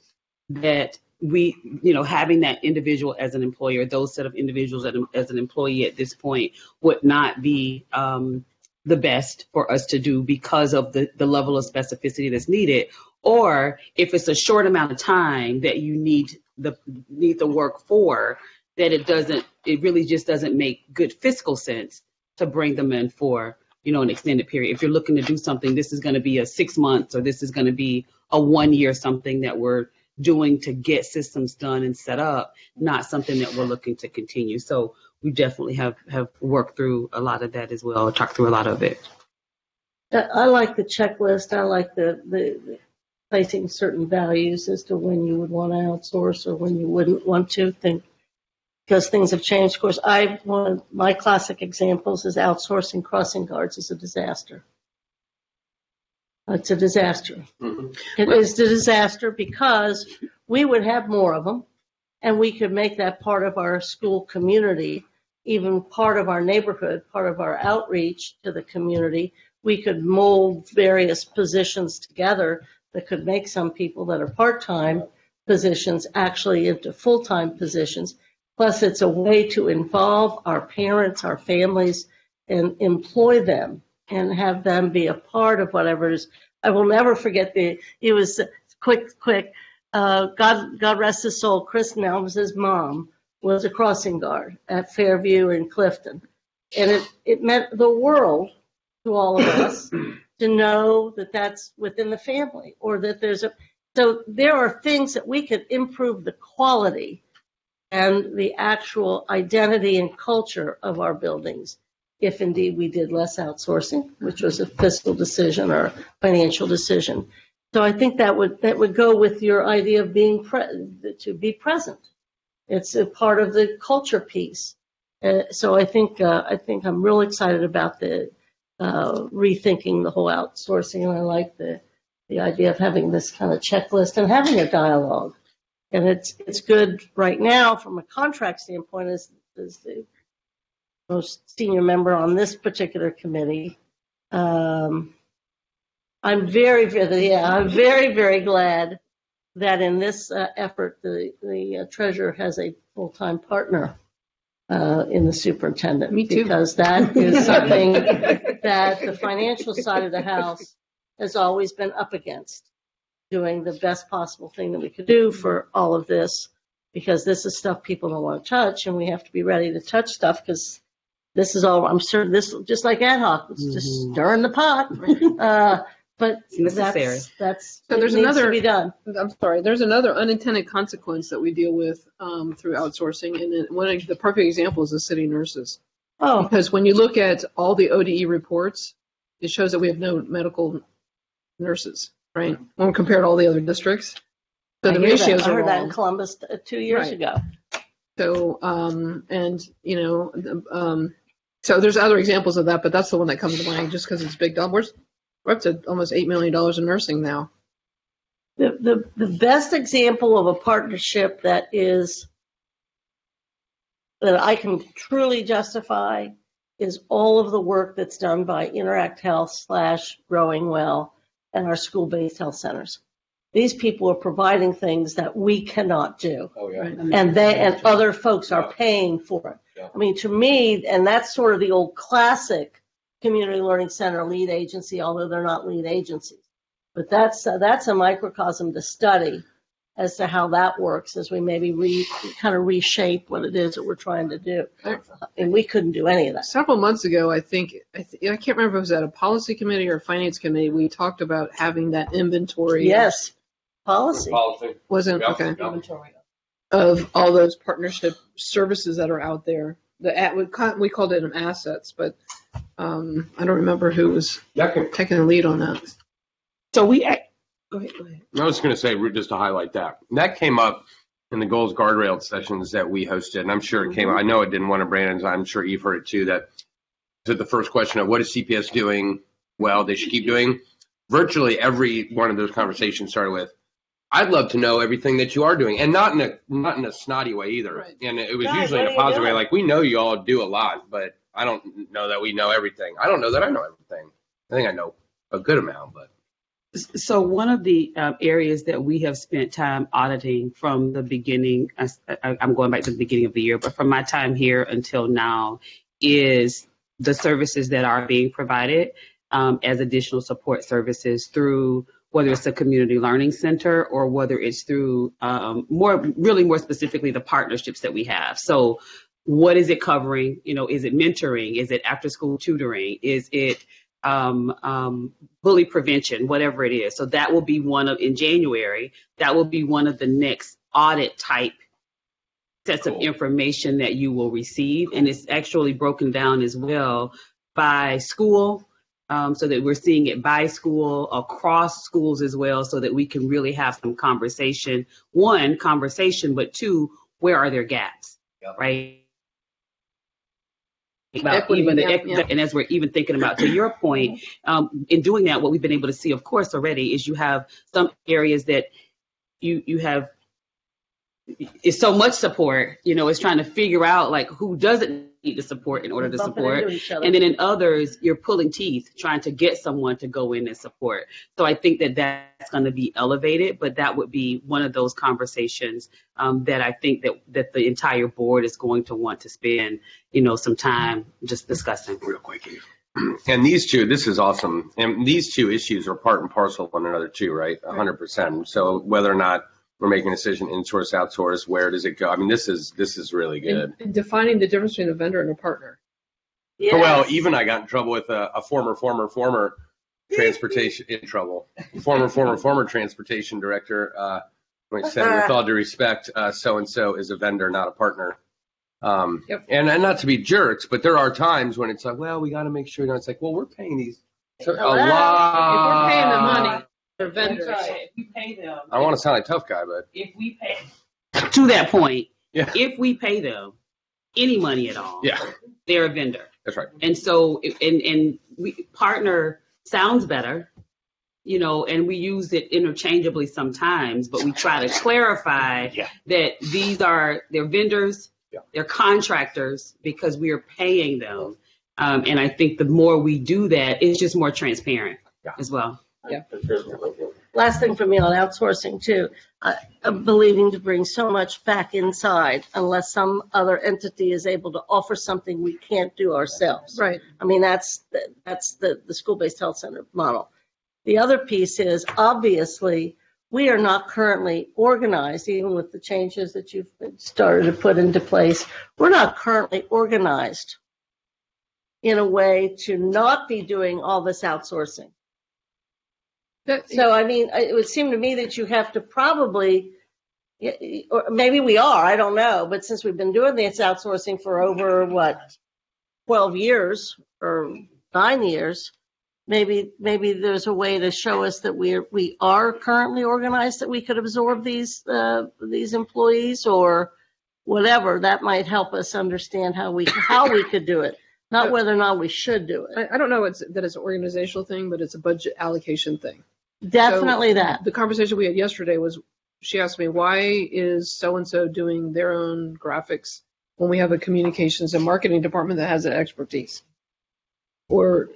that we, you know, having that individual as an employer, those set of individuals as, an employee at this point would not be um, the best for us to do because of the, the level of specificity that's needed. Or if it's a short amount of time that you need the need the work for, that it doesn't, it really just doesn't make good fiscal sense to bring them in for, you know, an extended period. If you're looking to do something, this is going to be a six months or this is going to be a one year something that we're doing to get systems done and set up, not something that we're looking to continue. So we definitely have have worked through a lot of that as well, talked through a lot of it. I like the checklist. I like the, the the placing certain values as to when you would want to outsource or when you wouldn't want to think because things have changed. Of course, I one of my classic examples is outsourcing crossing guards is a disaster. It's a disaster. Mm-hmm. It is a disaster because we would have more of them and we could make that part of our school community, even part of our neighborhood, part of our outreach to the community. We could mold various positions together that could make some people that are part-time positions actually into full-time positions. Plus, it's a way to involve our parents, our families, and employ them and have them be a part of whatever it is. I will never forget the, it was quick, quick. Uh, God, God rest his soul, Chris Nelms' mom was a crossing guard at Fairview in Clifton. And it, it meant the world to all of us to know that that's within the family or that there's a, so there are things that we could improve the quality and the actual identity and culture of our buildings if indeed we did less outsourcing, which was a fiscal decision or financial decision. So I think that would that would go with your idea of being pre- to be present. It's a part of the culture piece. Uh, so I think uh, I think I'm real excited about the uh, rethinking the whole outsourcing, and I like the the idea of having this kind of checklist and having a dialogue. And it's it's good right now from a contract standpoint as, as the most senior member on this particular committee. Um, I'm very, very, yeah, I'm very, very glad that in this uh, effort, the, the uh, treasurer has a full-time partner uh, in the superintendent. Me too. Because that is something that the financial side of the house has always been up against, doing the best possible thing that we could do for all of this, because this is stuff people don't want to touch, and we have to be ready to touch stuff, because this is all, I'm sure, this, just like ad hoc, it's just Mhm. stirring the pot. Uh, But It's necessary. that's, that's, So it there's needs to another- be done. I'm sorry, there's another unintended consequence that we deal with um, through outsourcing, and then one of the perfect example is the city nurses. Oh, Because when you look at all the ODE reports, it shows that we have no medical nurses, right? When compared to all the other districts. So I the hear that. ratios I are heard that in wrong. Columbus uh, two years Right. ago. So, um, and, you know, the, um, so there's other examples of that, but that's the one that comes to mind just because it's big dollars. We're up to almost $8 million in nursing now. The, the, the best example of a partnership that is, that I can truly justify is all of the work that's done by Interact Health slash Growing Well and our school-based health centers. These people are providing things that we cannot do. Oh, yeah. And they and other folks are paying for Yeah. I mean, to me, and that's sort of the old classic community learning center lead agency, although they're not lead agencies. But that's uh, that's a microcosm to study as to how that works as we maybe re kind of reshape what it is that we're trying to do. And we couldn't do any of that. Several months ago, I think, I, th- I can't remember if it was at a policy committee or finance committee, we talked about having that inventory. Yes, policy. Policy. Wasn't, Yeah, okay. yeah. Of all those partnership services that are out there. The, at- we ca- we called it an assets, but um, I don't remember who was can, taking the lead on that. So we, go ahead, go ahead. I was going to say, just to highlight that, that came up in the goals guardrail sessions that we hosted, and I'm sure it came. I know it didn't one of Brandon's. I'm sure you've heard it too. That to the first question of what is CPS doing well, they should keep doing. Virtually every one of those conversations started with, "I'd love to know everything that you are doing," and not in a not in a snotty way either. Right. And it was Guys, usually in a positive way, like we know you all do a lot, but I don't know that we know everything. I don't know that I know everything. I think I know a good amount, but So one of the uh, areas that we have spent time auditing from the beginning, I, I- I'm going back to the beginning of the year, but from my time here until now, is the services that are being provided um, as additional support services through whether it's a community learning center or whether it's through um, more, really more specifically, the partnerships that we have. So what is it covering? You know, is it mentoring? Is it after school tutoring? Is it um, um, bully prevention, whatever it is. So that will be one of, in January, that will be one of the next audit type sets of information that you will receive. And it's actually broken down as well by school, um, so that we're seeing it by school, across schools as well, so that we can really have some conversation. One, conversation, but two, where are there gaps, Yep. right? About Equity, even the, yeah, ec- yeah. and as we're even thinking about, to your point, um, in doing that, what we've been able to see, of course, already is you have some areas that you you have is so much support. You know, it's trying to figure out like who doesn't need the support in order to support, into each other. and then in others, you're pulling teeth trying to get someone to go in and support. So I think that that's going to be elevated, but that would be one of those conversations um, that I think that that the entire board is going to want to spend, you know, some time just discussing. real quick. And these two, this is awesome. And these two issues are part and parcel of one another too, right? A hundred percent. So whether or not we're making a decision, insource, outsource, where does it go? I mean, this is, this is really good. And, and defining the difference between a vendor and a partner. Yes. Well, even I got in trouble with a, a former, former, former transportation, in trouble. Former, former, former transportation director, uh, who said, with all due respect, uh, so-and-so is a vendor, not a partner. Um, Yep. and, and not to be jerks, but there are times when it's like, well, we got to make sure, you know, it's like, well, we're paying these so a lot. If we're paying the money, they're vendors. If we pay them, I don't want to sound like a tough guy, but if we pay to that point, Yeah. if we pay them any money at all, yeah, they're a vendor. that's right. And so, and and we partner sounds better, you know, and we use it interchangeably sometimes, but we try to clarify Yeah. that these are they're vendors, Yeah. they're contractors because we are paying them. Um, and I think the more we do that, it's just more transparent Yeah. as well. Yeah. Last thing for me on outsourcing too, I- I'm believing to bring so much back inside unless some other entity is able to offer something we can't do ourselves. Right. I mean, that's, the- that's the, the school-based health center model. The other piece is, obviously, we are not currently organized, even with the changes that you've started to put into place. We're not currently organized in a way to not be doing all this outsourcing. So, I mean, it would seem to me that you have to probably, or maybe we are, I don't know, but since we've been doing this outsourcing for over, what, 12 years or nine years, maybe, maybe there's a way to show us that we're, we are currently organized, that we could absorb these, uh, these employees or whatever. That might help us understand how we, how we could do it, not whether or not we should do it. I, I don't know it's, that it's an organizational thing, but it's a budget allocation thing. Definitely that. The conversation we had yesterday was, she asked me, why is so-and-so doing their own graphics when we have a communications and marketing department that has that expertise? Or,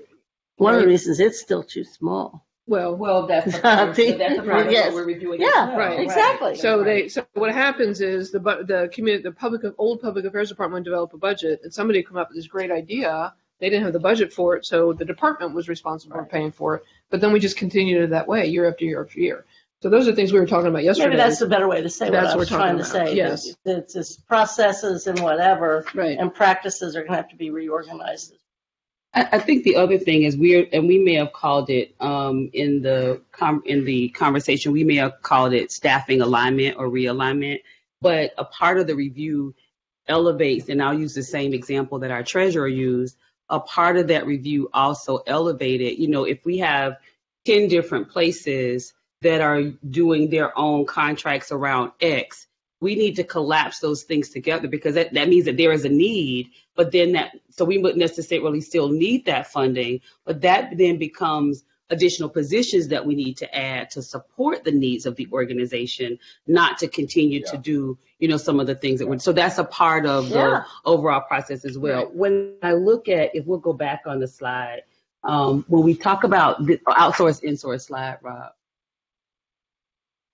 One of the reasons it's still too small. Well, Well, that's a part of, The- that's a part of yes. what we're reviewing. Yeah, as well. right, exactly. so they, so what happens is the, bu- the community, the public, old public affairs department would develop a budget and somebody would come up with this great idea. They didn't have the budget for it, so the department was responsible for paying for it. But then we just continued it that way, year after year after year. So those are things we were talking about yesterday. Maybe that's a better way to say what That's I what was we're trying to about, say. yes. that It's just processes and whatever, Right. and practices are going to have to be reorganized. I, think the other thing is we're, and we may have called it um, in the com, in the conversation, we may have called it staffing alignment or realignment. But a part of the review elevates, and I'll use the same example that our treasurer used. A part of that review also elevated. You know, if we have ten different places that are doing their own contracts around X, we need to collapse those things together because that, that means that there is a need but then that so we wouldn't necessarily still need that funding but that then becomes additional positions that we need to add to support the needs of the organization not to continue to do you know some of the things that we're so that's a part of the overall process as well. When i look at if we'll go back on the slide um, when we talk about the outsource insource slide rob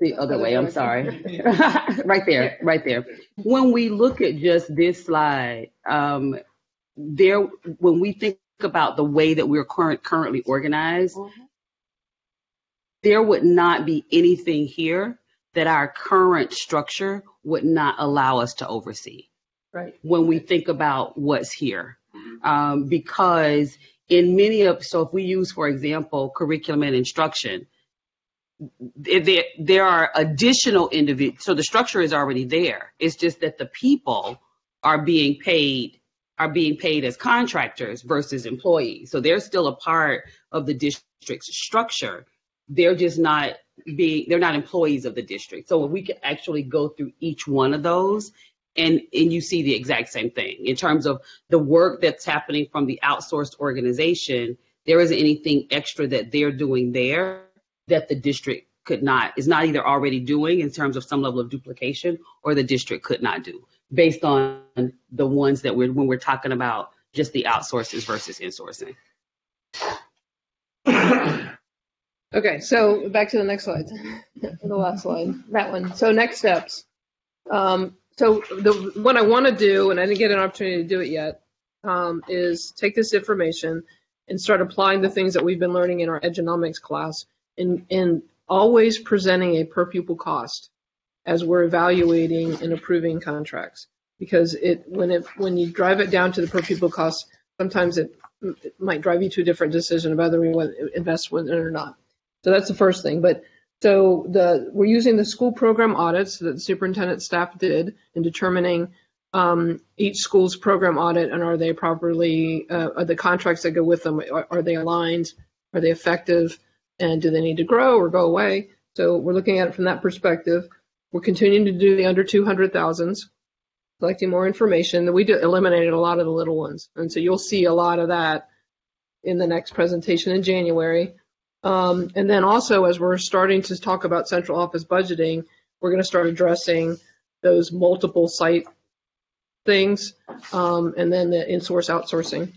the other way. I'm sorry. Right there right there. When we look at just this slide, um, there, when we think about the way that we're current, currently organized, there would not be anything here that our current structure would not allow us to oversee. Right. when we think about what's here. Um, because in many of, so if we use, for example, curriculum and instruction, there, there are additional individuals. So the structure is already there. It's just that the people are being paid are being paid as contractors versus employees. So they're still a part of the district's structure. They're just not being they're not employees of the district. So if we could actually go through each one of those and and you see the exact same thing in terms of the work that's happening from the outsourced organization. There isn't anything extra that they're doing there that the district could not is not either already doing in terms of some level of duplication or the district could not do based on the ones that we're when we're talking about just the outsources versus insourcing. Okay, so back to the next slide, the last slide, that one. So next steps. Um, so the what I want to do, and I didn't get an opportunity to do it yet, um, is take this information and start applying the things that we've been learning in our economics class, and always presenting a per pupil cost as we're evaluating and approving contracts. Because it when it when you drive it down to the per pupil cost, sometimes it, it might drive you to a different decision about whether we want to invest with it or not. So that's the first thing. But so the we're using the school program audits that the superintendent staff did in determining um, each school's program audit and are they properly uh, are the contracts that go with them are, are they aligned? Are they effective? And do they need to grow or go away? So we're looking at it from that perspective. We're continuing to do the under 200,000s, collecting more information. We eliminated a lot of the little ones, and so you'll see a lot of that in the next presentation in January. Um, and then also, as we're starting to talk about central office budgeting, we're going to start addressing those multiple site things, um, and then the in-source outsourcing.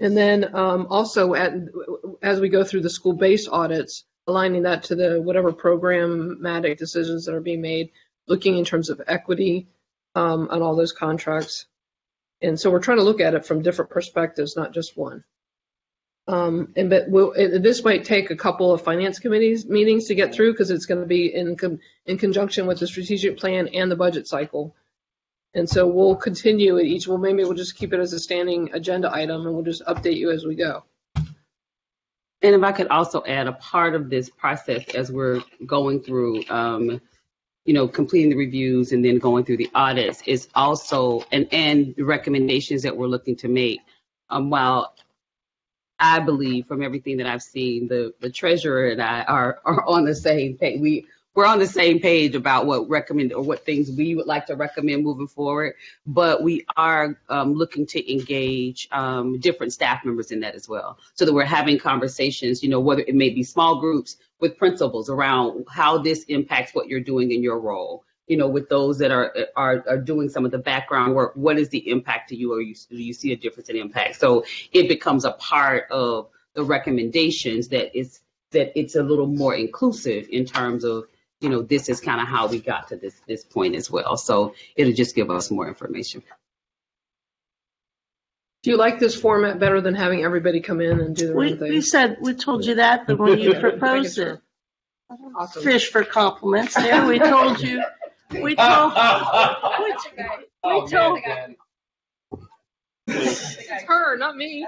And then um, also, at as we go through the school-based audits, aligning that to the whatever programmatic decisions that are being made, looking in terms of equity um, on all those contracts. And so we're trying to look at it from different perspectives, not just one. Um, and but we'll, it, this might take a couple of finance committees meetings to get through because it's going to be in in conjunction with the strategic plan and the budget cycle. And so we'll continue at each. Well, maybe we'll just keep it as a standing agenda item, and we'll just update you as we go. And if I could also add a part of this process as we're going through, um, you know, completing the reviews and then going through the audits is also, and, and the recommendations that we're looking to make. Um, while I believe from everything that I've seen, the, the treasurer and I are, are on the same page. We, we're on the same page about what recommend or what things we would like to recommend moving forward. But we are um, looking to engage um, different staff members in that as well, so that we're having conversations. You know, whether it may be small groups with principals around how this impacts what you're doing in your role. You know, with those that are are, are doing some of the background work, what is the impact to you, or you, do you see a difference in impact? So it becomes a part of the recommendations that it's that it's a little more inclusive in terms of you know, this is kind of how we got to this this point as well. So it'll just give us more information. Do you like this format better than having everybody come in and do their We, own we thing? said, we told you that, the when you Making proposed it. Awesome. Fish for compliments there. We told you, we told, we Oh, we told, It's her, not me.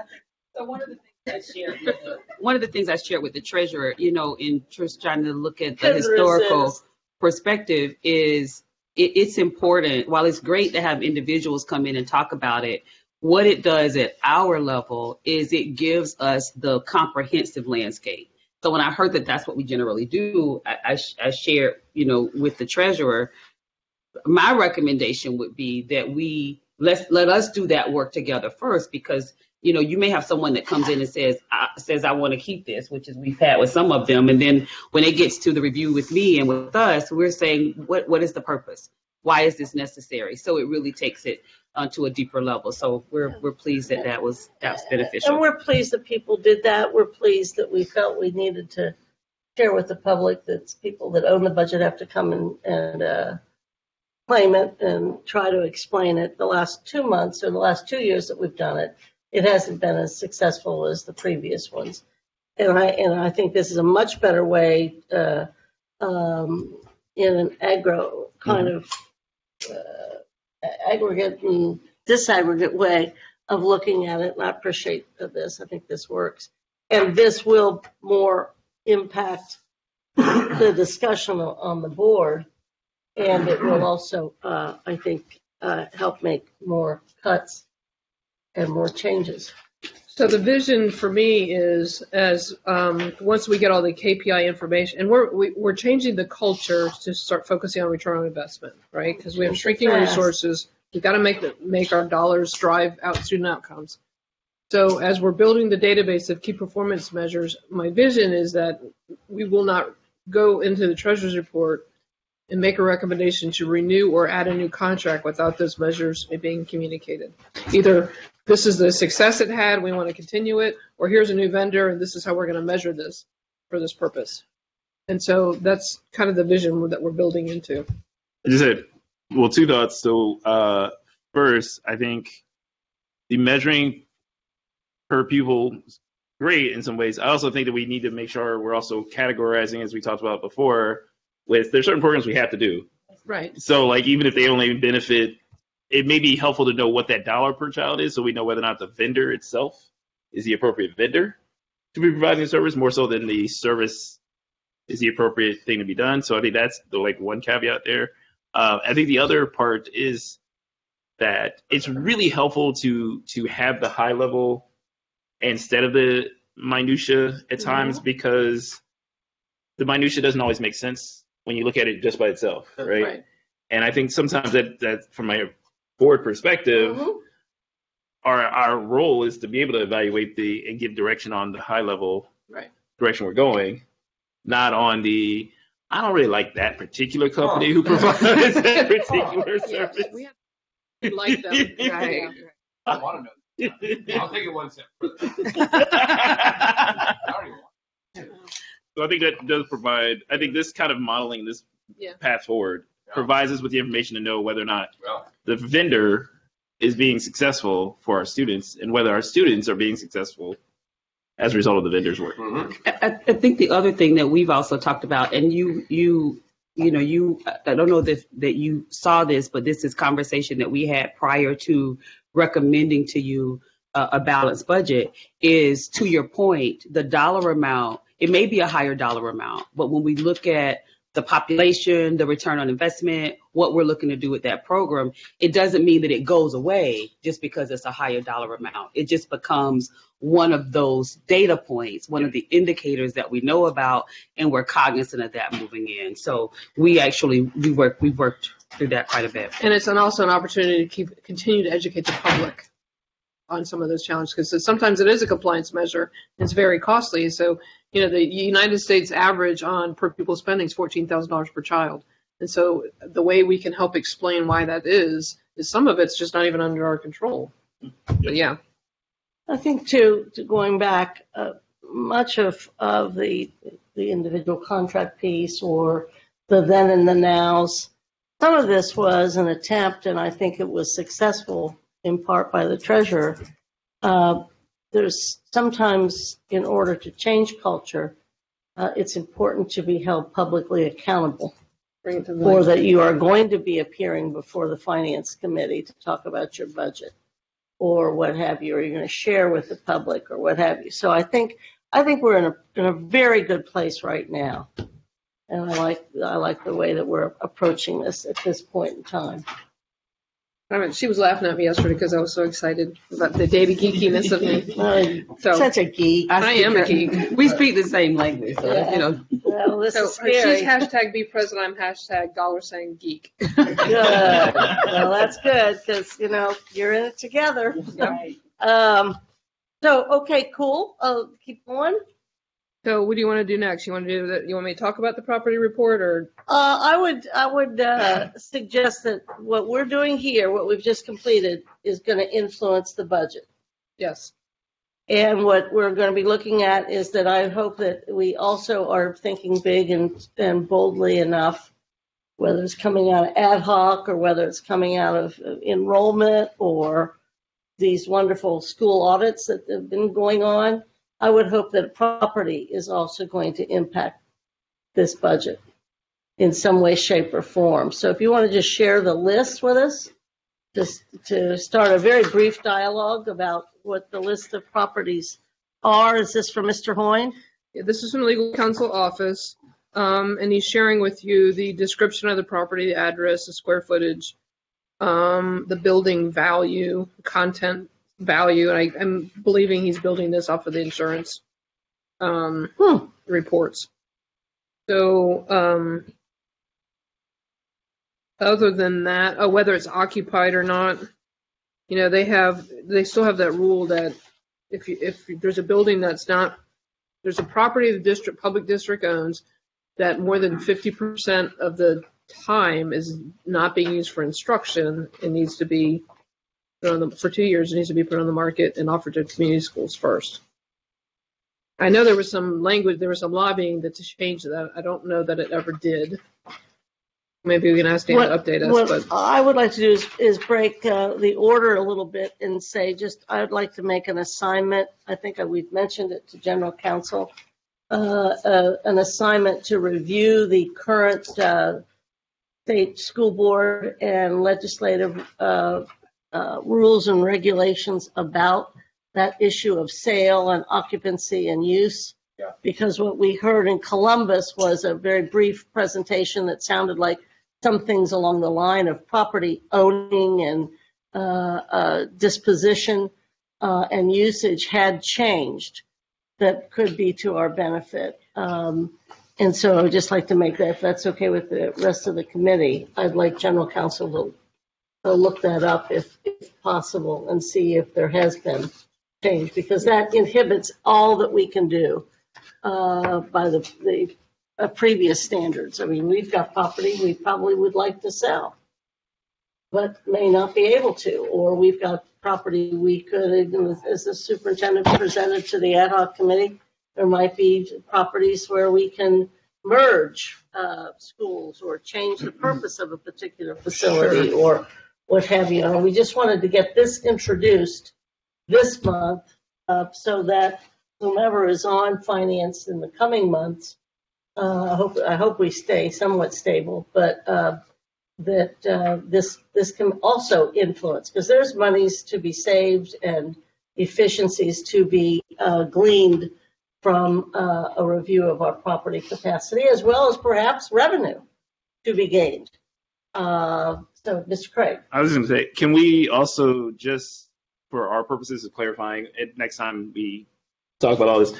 So one of the things I shared, with the- one of the things I shared with the treasurer, you know, in just trying to look at the historical perspective is it, it's important. While it's great to have individuals come in and talk about it, what it does at our level is it gives us the comprehensive landscape. So when I heard that that's what we generally do, I, I, sh- I shared, you know, with the treasurer, my recommendation would be that we let's let us do that work together first because you know you may have someone that comes in and says uh, says I want to keep this, which is we've had with some of them, and then when it gets to the review with me and with us, we're saying what what is the purpose? Why is this necessary? So it really takes it uh, to a deeper level. So we're we're pleased that that was that was beneficial. and we're pleased that people did that. We're pleased that we felt we needed to share with the public that people that own the budget have to come and, and, uh, claim it and try to explain it. The last two months or the last two years that we've done it, it hasn't been as successful as the previous ones. And I, and I think this is a much better way, uh, um, in an agro kind of, uh, aggregate and disaggregate way of looking at it. And I appreciate this. I think this works. And this will more impact the discussion on the board. And it will also, uh, I think, uh, help make more cuts and more changes. So the vision for me is as um, once we get all the KPI information, and we're we, we're changing the culture to start focusing on return on investment, right? Because we have shrinking resources. We've got to make the, make our dollars drive out student outcomes. So as we're building the database of key performance measures, my vision is that we will not go into the treasurer's report and make a recommendation to renew or add a new contract without those measures being communicated. Either this is the success it had, we want to continue it, or here's a new vendor and this is how we're going to measure this for this purpose. And so that's kind of the vision that we're building into. I just said, well, two thoughts. So, uh, first, I think the measuring per pupil is great in some ways. I also think that we need to make sure we're also categorizing, as we talked about before, with there's certain programs we have to do. Right. So, like, even if they only benefit, it may be helpful to know what that dollar per child is, so we know whether or not the vendor itself is the appropriate vendor to be providing the service, more so than the service is the appropriate thing to be done. So, I think that's the like one caveat there. Uh, I think the other part is that it's really helpful to to have the high level instead of the minutia at times because the minutia doesn't always make sense when you look at it just by itself, right? Right. And I think sometimes that that from my board perspective, Mhm. our our role is to be able to evaluate the and give direction on the high level Right. direction we're going, not on the I don't really like that particular company who provides that particular service. We have we like them. Right. Yeah. I'll take it one step further. So I think that does provide, I think this kind of modeling this Yeah. path forward Yeah. Provides us with the information to know whether or not Well, the vendor is being successful for our students and whether our students are being successful as a result of the vendor's work. mhm. I, I think the other thing that we've also talked about, and you, you, you know, you, I don't know that, that you saw this, but this is conversation that we had prior to recommending to you a, a balanced budget is to your point, the dollar amount, it may be a higher dollar amount, but when we look at the population, the return on investment, what we're looking to do with that program, it doesn't mean that it goes away just because it's a higher dollar amount. It just becomes one of those data points, one of the indicators that we know about, and we're cognizant of that moving in. So we actually we work we worked through that quite a bit. And it's an, also an opportunity to keep, continue to educate the public on some of those challenges, because sometimes it is a compliance measure. It's very costly. So, you know, the United States average on per pupil spending is fourteen thousand dollars per child. And so the way we can help explain why that is, is some of it's just not even under our control. But yeah, I think too, to going back, uh, much of, of the, the individual contract piece or the then and the nows, some of this was an attempt, and I think it was successful in part by the treasurer. Uh, there's sometimes, in order to change culture, uh, it's important to be held publicly accountable or that you are going to be appearing before the finance committee to talk about your budget or what have you, or you're going to share with the public or what have you. So I think, I think we're in a, in a very good place right now. And I like, I like the way that we're approaching this at this point in time. I mean, she was laughing at me yesterday because I was so excited about the data geekiness of me. So Such a geek. I am a speak- geek. We speak the same language, so you know. Well, this So is she's scary. hashtag be present. I'm hashtag dollar sign geek. Good. Well, that's good because, you know, you're in it together. Um, so, okay, cool. Uh, keep going. So what do you want to do next? You want to do that? You want me to talk about the property report or? Uh, I would, I would, uh, suggest that what we're doing here, what we've just completed, is going to influence the budget. Yes. And what we're going to be looking at is that I hope that we also are thinking big and, and boldly enough, whether it's coming out of ad hoc or whether it's coming out of enrollment or these wonderful school audits that have been going on. I would hope that property is also going to impact this budget in some way, shape, or form. So if you want to just share the list with us, just to start a very brief dialogue about what the list of properties are. Is this from Mr. Hoying? Yeah, this is from the legal counsel office, um, and he's sharing with you the description of the property, the address, the square footage, um, the building value, content value, and I, I'm believing he's building this off of the insurance um, Hmm. reports. So, um, other than that, oh, whether it's occupied or not, you know, they have, they still have that rule that if you, if there's a building that's not there's a property the district, public district owns that more than 50% of the time is not being used for instruction. It needs to be the, for two years, it needs to be put on the market and offered to community schools first. I know there was some language, there was some lobbying that to change that. I don't know that it ever did. Maybe we can ask Dan to What- update us, What but I would like to do is, is break uh, the order a little bit and say just, I would like to make an assignment. I think we've mentioned it to general counsel. uh, uh, An assignment to review the current uh, state school board and legislative uh, uh, rules and regulations about that issue of sale and occupancy and use. Yeah. Because what we heard in Columbus was a very brief presentation that sounded like some things along the line of property owning and uh, uh, disposition uh, and usage had changed that could be to our benefit. Um, And so I would just like to make that, if that's okay with the rest of the committee, I'd like general counsel to to look that up if, if possible and see if there has been change, because that inhibits all that we can do uh, by the, the uh, previous standards. I mean, we've got property we probably would like to sell. but may not be able to, or we've got property we could, as the superintendent presented to the ad hoc committee, there might be properties where we can merge uh, schools or change the purpose of a particular facility or what have you. And we just wanted to get this introduced this month uh, so that whomever is on finance in the coming months, uh, I hope, I hope we stay somewhat stable, but uh, that uh, this, this can also influence, because there's monies to be saved and efficiencies to be uh, gleaned from uh, a review of our property capacity, as well as perhaps revenue to be gained. So, Mr. Craig, I was going to say, can we also just, for our purposes of clarifying, next time we talk about all this,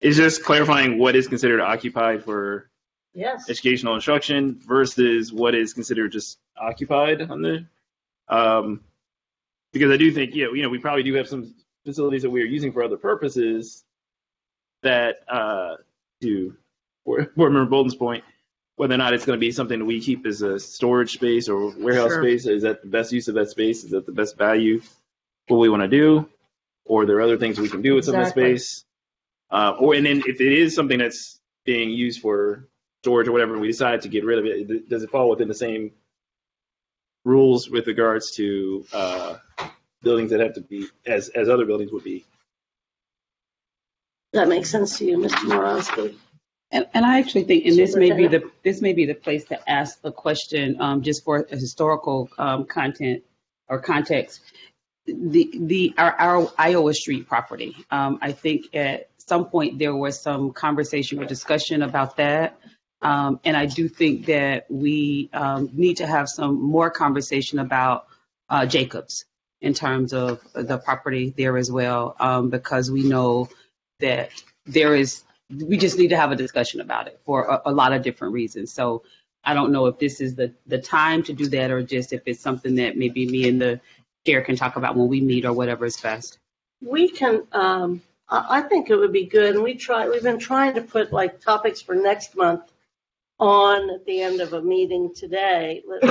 is just clarifying what is considered occupied for yes, educational instruction versus what is considered just occupied on the, um, because I do think, yeah, you know, we probably do have some facilities that we are using for other purposes that, uh, to, Board Board Member Bolden's point, whether or not it's going to be something that we keep as a storage space or warehouse Sure. space, is that the best use of that space? Is that the best value? What we want to do? Or are there other things we can do with some of the space? Uh, or, and then if it is something that's being used for storage or whatever, and we decide to get rid of it, does it fall within the same rules with regards to uh, buildings that have to be as as other buildings would be? that makes sense to you, Mr. Moroski. And, and I actually think, and this may be the, this may be the place to ask the question, um, just for a historical, um, content or context. The, the, our, our Iowa Street property, um, I think at some point there was some conversation or discussion about that. Um, and I do think that we, um, need to have some more conversation about, uh, Jacobs in terms of the property there as well, um, because we know that there is we just need to have a discussion about it for a, a lot of different reasons. So I don't know if this is the, the time to do that or just if it's something that maybe me and the chair can talk about when we meet or whatever is best. We can, um, I, I think it would be good, and we try, we've been trying to put like topics for next month on at the end of a meeting today. which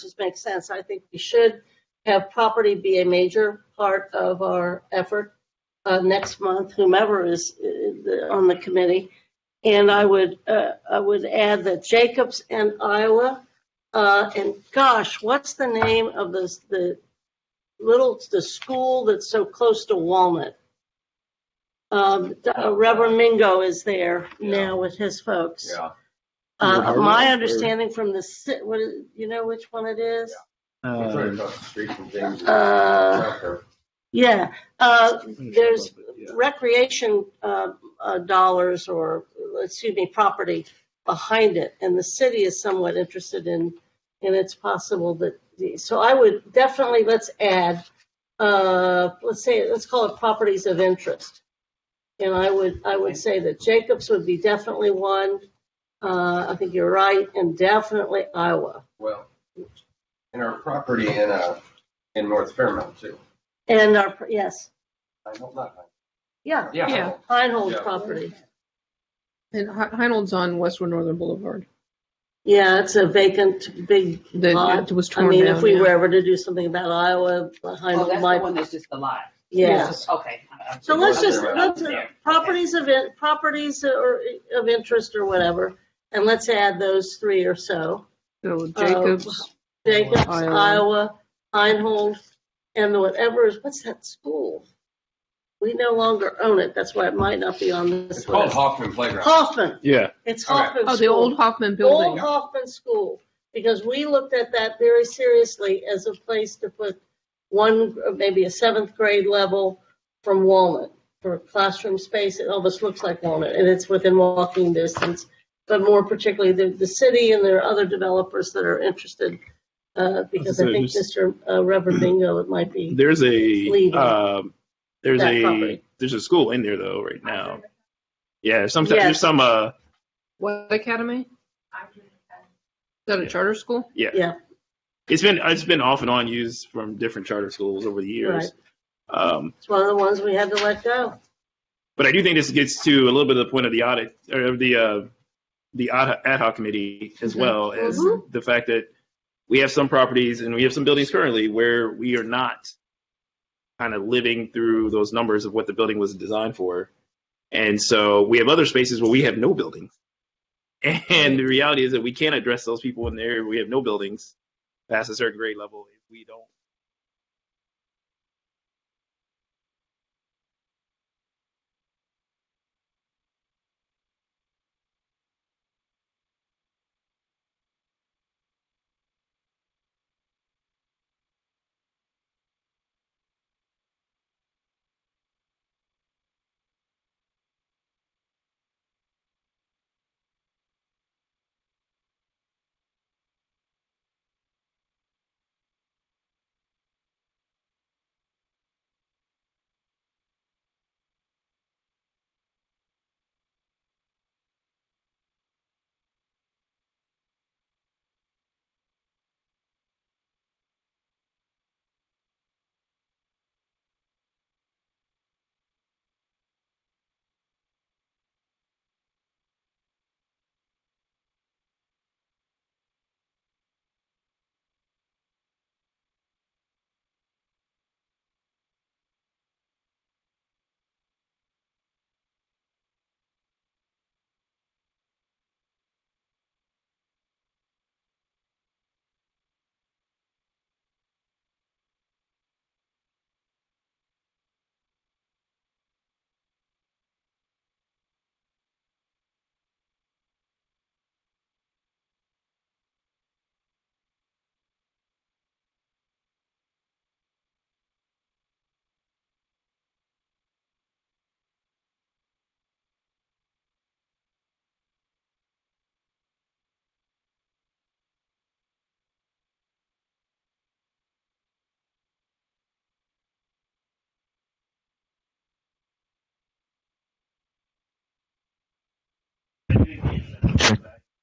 just makes sense. I think we should have property be a major part of our effort uh, next month, whomever is uh, on the committee. And I would, uh, I would add that Jacobs and Iowa, uh, and gosh, what's the name of this, the little, the school that's so close to Walnut? Um, uh, Reverend Mingo is there now with his folks. Yeah. Uh, my understanding from the, ci- what, is- you know which one it is? It's right across the street from James. Uh, Yeah, uh, there's recreation uh, uh, dollars or, excuse me, property behind it, and the city is somewhat interested in, and it's possible that, the- so I would definitely, let's add, uh, let's say, let's call it properties of interest. And I would, I would say that Jacobs would be definitely one, uh, I think you're right, and definitely Iowa. Well, and our property in, uh, in North Fairmount too. And our, yes, I hope not. yeah, Yeah. Feinhold Yeah. property. And He- Heinold's on Westwood Northern Boulevard. Yeah, it's a vacant, big That lot. it was I torn mean, down. if we yeah. were ever to do something about Iowa, Oh, behind that's the my, one that's just the lot. yes. Okay. So let's just, Right. let's, uh, properties of, in- properties or, of interest or whatever, and let's add those three or so. So uh, Jacobs, Jacobs, Iowa. Iowa, Einhold, and whatever is, what's that school? We no longer own it, that's why it might not be on this It's this called list. Hoffman Playground. Hoffman, Yeah. it's Okay. Hoffman oh, the School. old Hoffman Old building. Hoffman School, because we looked at that very seriously as a place to put one, maybe a seventh grade level from Walnut for classroom space. It almost looks like Walnut, and it's within walking distance. But more particularly, the, the city and there are other developers that are interested, uh, because I think Mr. uh, Reverend Bingo, it might be. There's a Leaving um, there's that a property. there's a school in there though right now. Yeah, some Yes. there's some uh What academy? Is that a charter school? yeah. Yeah. It's been it's been off and on used from different charter schools over the years. Um, It's one of the ones we had to let go. but I do think this gets to a little bit of the point of the audit or of the uh, the ad ad hoc committee as well as Mhm. the fact that we have some properties and we have some buildings currently where we are not kind of living through those numbers of what the building was designed for. And so we have other spaces where we have no buildings. And the reality is that we can't address those people in there. We have no buildings past a certain grade level if we don't.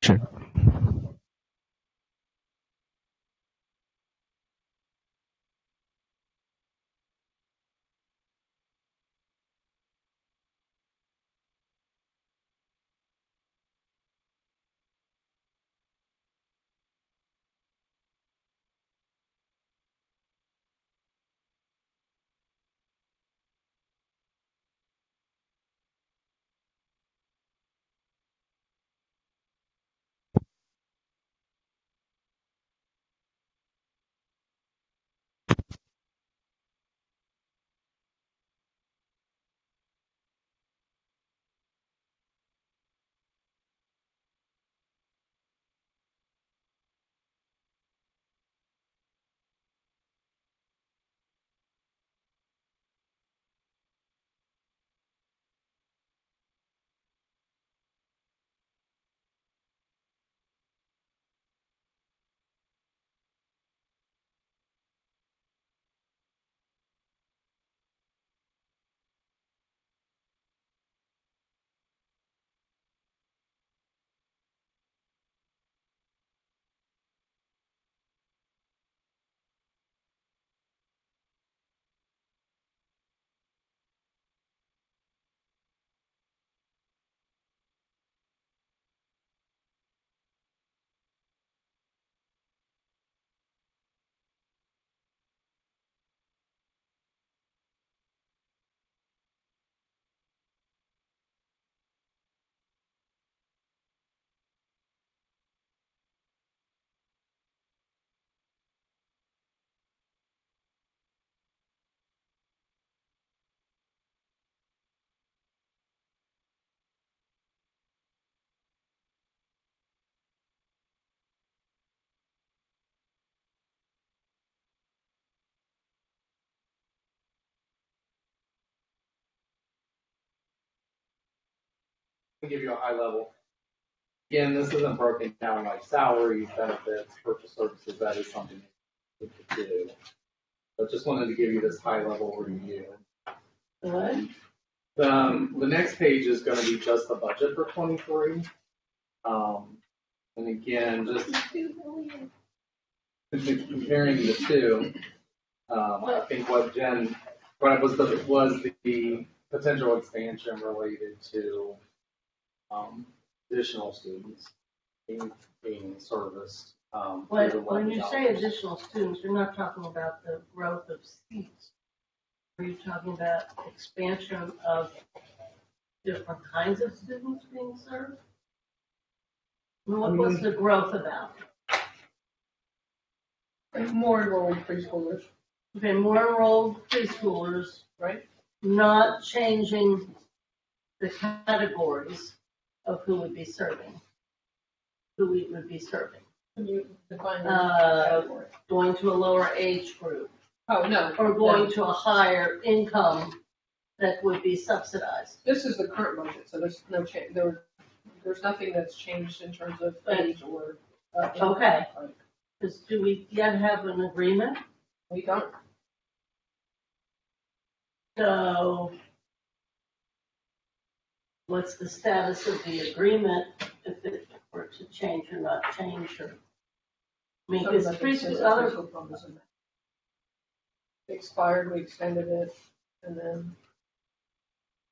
Check. Give you a high level. Again, this isn't broken down like salaries, benefits, purchase services, that is something we could do. But just wanted to give you this high level review. What? Um, the next page is gonna be just the budget for twenty-three. Um, and again, just comparing the two, um, I think what Jen, what was the, was the potential expansion related to um, additional students being, being serviced um, When, through the when levy you say dollars. additional students, you're not talking about the growth of seats. Are you talking about expansion of different kinds of students being served? I mean, What was the growth about? More enrolled preschoolers. Okay, more enrolled preschoolers. Right. Not changing the categories of who would be serving. Who we would be serving. Can you define Uh, category? Going to a lower age group Oh, no. or going to a higher income that would be subsidized. This is the current budget, so there's no change, there, there's nothing that's changed in terms of age or. uh, Okay. Because do we yet have an agreement? We don't. So what's the status of the agreement if it were to change or not change or? I mean, because preschool, other, Expired, we extended it, and then,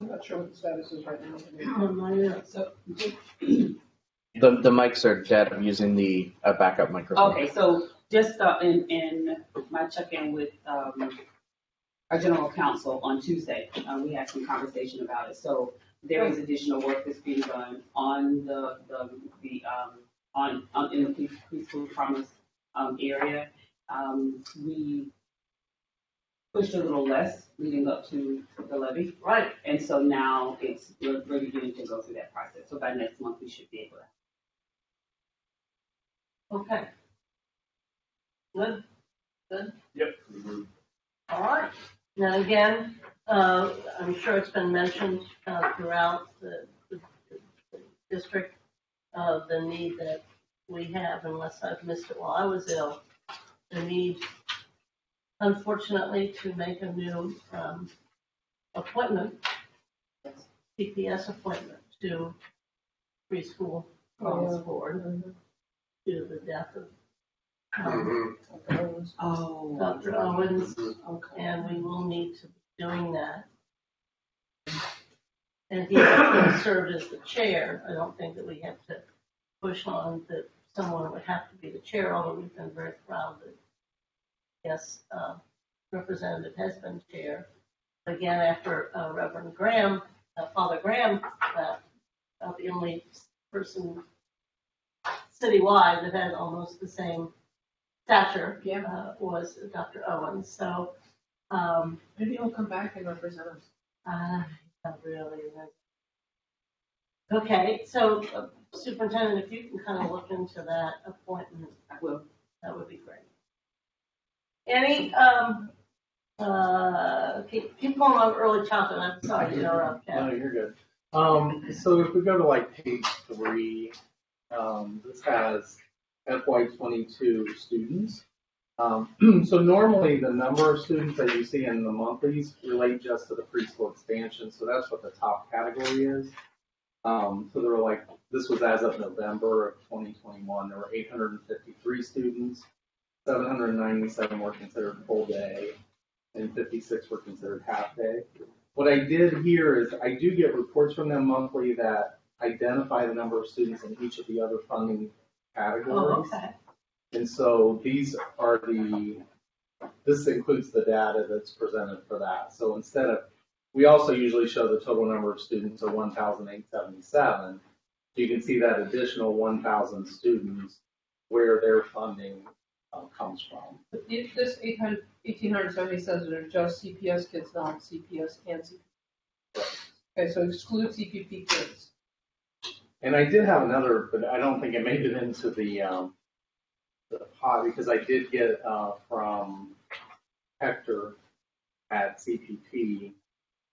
I'm not sure what the status is right now. So, The, the mics are dead. I'm using the uh, backup microphone. okay, so just, uh, in, in my check-in with, um, our general counsel on Tuesday, uh, we had some conversation about it. So there is additional work that's being done on the, the, the, um, on, on, in the pre- preschool promise, um, area. Um, we pushed a little less leading up to the levy. right, And so now it's, we're, we're beginning to go through that process. So by next month, we should be able to okay. Good, good. Yep. All right. Now, again, I'm sure it's been mentioned uh, throughout the the- the district, uh, the need that we have, unless I've missed it while I was ill, the need, unfortunately, to make a new um, appointment, CPS appointment to preschool wellness board due to the death of um, Oh. Dr. Owens, and we will need to be doing that. And he will serve as the chair. I don't think that we have to push on that someone would have to be the chair, although we've been very proud that, yes, uh, Representative has been chair. Again, after uh, Reverend Graham, uh, Father Graham, uh, about the only person citywide that had almost the same stature Yeah. uh, was Dr. Owens. So, um, Maybe he'll come back and represent us. uh, not really. Okay, so uh, Superintendent, if you can kind of look into that appointment, I will. that would be great. Any, um, uh, keep, keep going on early childhood. I'm sorry to interrupt, No, you're good. Um, so if we go to like page three, um, this has FY twenty-two students. Um, so normally the number of students that you see in the monthlies relate just to the preschool expansion, so that's what the top category is. Um, so there were like, this was as of November of twenty twenty-one, there were eight hundred and fifty-three students. Seven hundred and ninety-seven were considered full day, and fifty-six were considered half day. What I did here is I do get reports from them monthly that identify the number of students in each of the other funding Oh, categories. okay. And so these are the, this includes the data that's presented for that. So instead of, we also usually show the total number of students of one thousand eight seventy-seven. You can see that additional one thousand students where their funding uh, comes from. But it- This eight hundred, eighteen hundred seventy says it are just CPS kids, not CPS and CPP. Okay, so exclude CPP kids. And I did have another, but I don't think it made it into the, um, because I did get, uh, from Hector at CPP.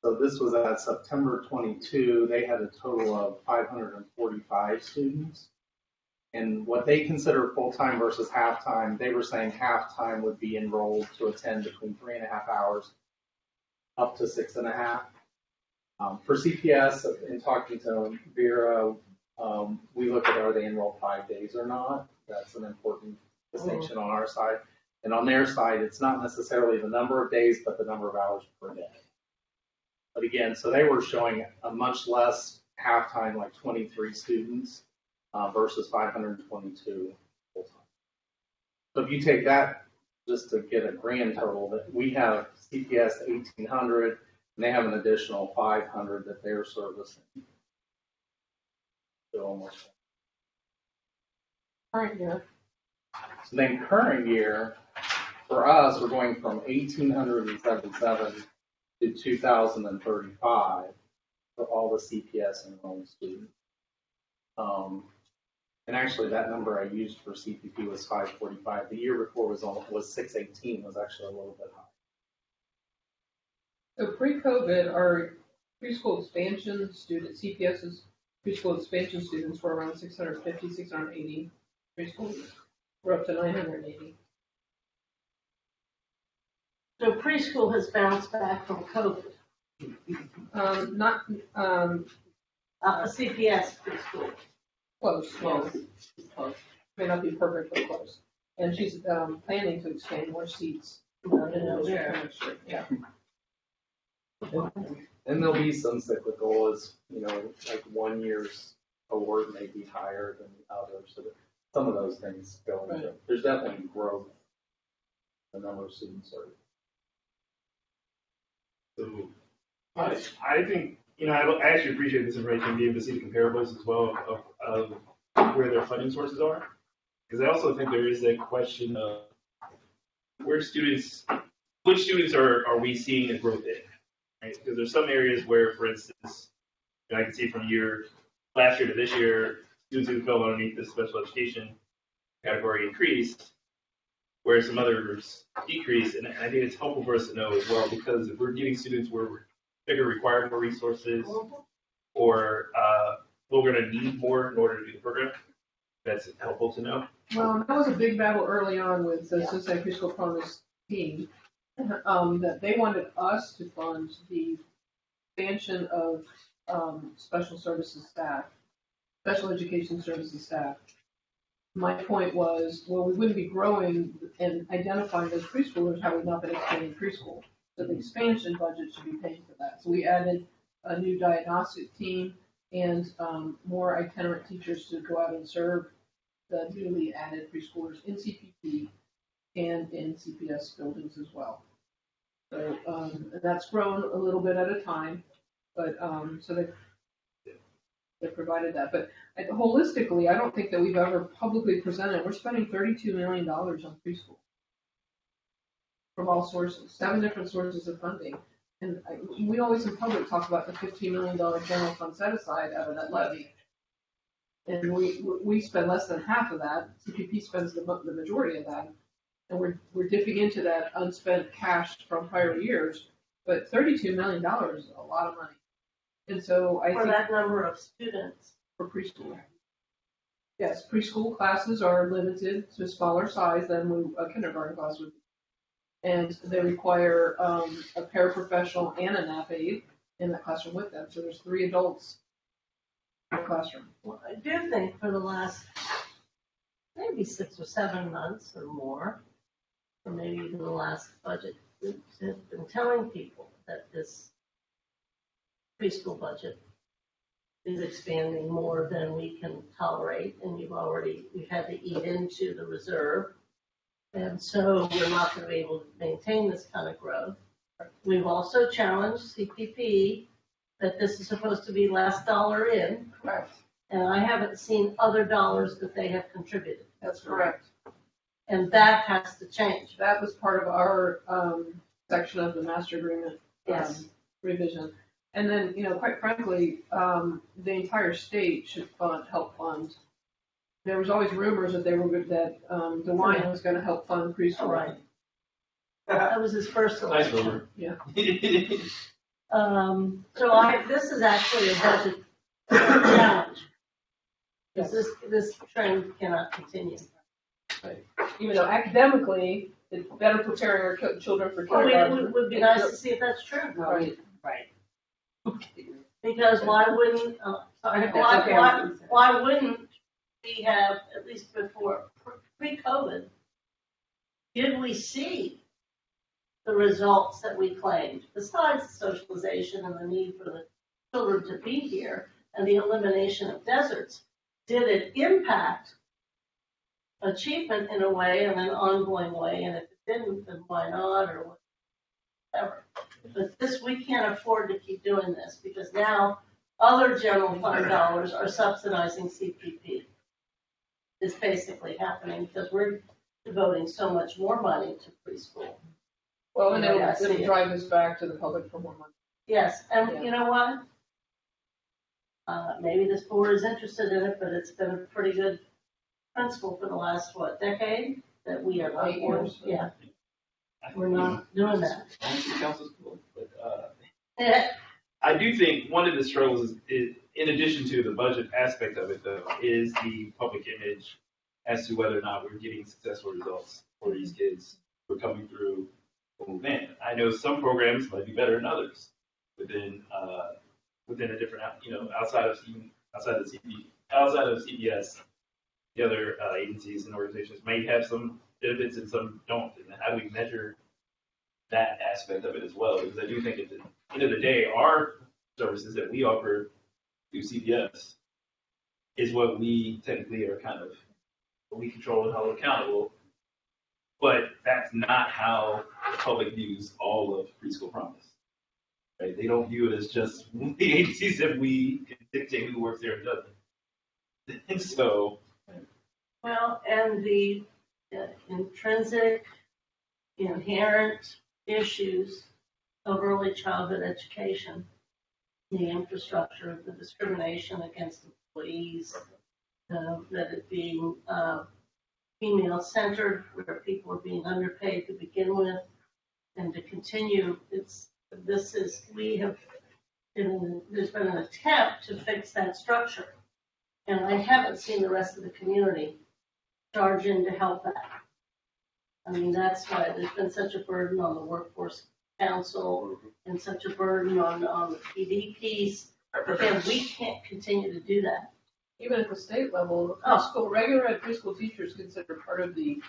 So this was at September twenty-two, they had a total of five hundred and forty-five students. And what they consider full-time versus half-time, they were saying half-time would be enrolled to attend between three and a half hours up to six and a half. Um, for CPS, in talking to Vera, um, we look at are they enrolled five days or not? That's an important distinction on our side. And on their side, it's not necessarily the number of days, but the number of hours per day. But again, so they were showing a much less halftime, like 23 students uh, versus 522 full-time. So if you take that, just to get a grand total, that we have CPS eighteen hundred, and they have an additional five hundred that they're servicing. So almost. Current year. So then current year, for us, we're going from eighteen hundred and seventy-seven to two thousand and thirty-five for all the CPS enrolled students. Um, and actually, that number I used for CPP was five forty-five. The year before was on, was six eighteen, was actually a little bit high. So pre-COVID, our preschool expansion student, CPS's preschool expansion students were around 650, 680 preschool. We're up to 980. So preschool has bounced back from COVID, Um, not, um, uh, CPS preschool. close, close, close. May not be perfect, but close. And she's, um, planning to expand more seats. in the district next. Yeah. And there'll be some cyclical as, you know, like one year's award may be higher than the other, so that some of those things go into, there's definitely growth. The number of students are. So, I, I think, you know, I I actually appreciate this information, being able to see the comparables as well of, of where their funding sources are. Because I also think there is a question of where students, which students are, are we seeing the growth in? Right? Because there's some areas where, for instance, I can see from year, last year to this year, students who fell underneath the special education category increased, whereas some others decreased. And I think it's helpful for us to know as well, because if we're giving students where we're bigger require more resources, or uh, we're going to need more in order to do the program, that's helpful to know. Well, that was a big battle early on with the Cincinnati Preschool Promise team. Um, that they wanted us to fund the expansion of, um, special services staff, special education services staff. My point was, well, we wouldn't be growing and identifying those preschoolers had we not been expanding preschool. So the expansion budget should be paying for that. So we added a new diagnostic team and, um, more itinerant teachers to go out and serve the newly added preschoolers in CPP and in CPS buildings as well. So, um, that's grown a little bit at a time, but, um, so they, they provided that, but holistically, I don't think that we've ever publicly presented, we're spending thirty-two million dollars on preschool. From all sources, seven different sources of funding, and I, we always in public talk about the fifteen million dollar general fund set aside out of that levy. And we, we spend less than half of that, CPP spends the, the majority of that. And we're, we're dipping into that unspent cash from prior years, but thirty-two million dollars is a lot of money. And so I For think that number of students. for preschool. Yes, preschool classes are limited to a smaller size than we- a kindergarten class would. be. And they require, um, a paraprofessional and a nap aide in the classroom with them, so there's three adults in the classroom. Well, I do think for the last maybe six or seven months or more, or maybe even the last budget, we've been telling people that this preschool budget is expanding more than we can tolerate, and you've already, we've had to eat into the reserve. And so we're not gonna be able to maintain this kind of growth. We've also challenged CPP that this is supposed to be last dollar in. Correct. And I haven't seen other dollars that they have contributed. That's correct. And that has to change. That was part of our, um, section of the master agreement. Yes. um, Revision. And then, you know, quite frankly, um, the entire state should fund, help fund. There was always rumors that they were, good- that, um, DeWine was gonna help fund preschool. Right. That was his first Nice election. rumor. Yeah. Um, so I, this is actually a budget challenge. Because this, this trend cannot continue. Even though academically, it's better preparing our ki- children for Well, it kindergarten. would, would be nice to see if that's true. Right. Right. Because why wouldn't, uh, sorry, That's why, okay. why, why wouldn't we have, at least before, pre-COVID, did we see the results that we claimed, besides the socialization and the need for the children to be here and the elimination of deserts? Did it impact achievement in a way and an ongoing way, and if it didn't, then why not, or whatever. But this, we can't afford to keep doing this, because now other general fund dollars are subsidizing CPP. It's basically happening, because we're devoting so much more money to preschool. Well, and it'll, Yeah, I see it'll it. drive us back to the public for more money. Yes, and you know what? Uh, maybe this board is interested in it, but it's been a pretty good principle for the last, what, decade? That we are not, Eight years. yeah, we're not doing that. I do think one of the struggles is, in addition to the budget aspect of it, though, is the public image as to whether or not we're getting successful results for these kids who are coming through or move in. I know some programs might be better than others within uh, within a different, you know, outside of outside of CP, outside of CPS, the other uh, agencies and organizations may have some benefits and some don't. And how do we measure that aspect of it as well? Because I do think at the end of the day, our services that we offer through CPS is what we technically are kind of, we control and hold accountable. But that's not how the public views all of preschool promise. Right? They don't view it as just the agencies that we can dictate who works there and doesn't. So, Well, and the uh, intrinsic, inherent issues of early childhood education, the infrastructure, the discrimination against employees, uh, that it being uh, female-centered, where people are being underpaid to begin with, and to continue, it's, this is, we have, been- there's been an attempt to fix that structure. And I haven't seen the rest of the community charge in to help that. I mean, that's why there's been such a burden on the workforce council and such a burden on, on the PD piece. Again, we can't continue to do that. Even at the state level, Oh. preschool, regular ed preschool teachers consider part of the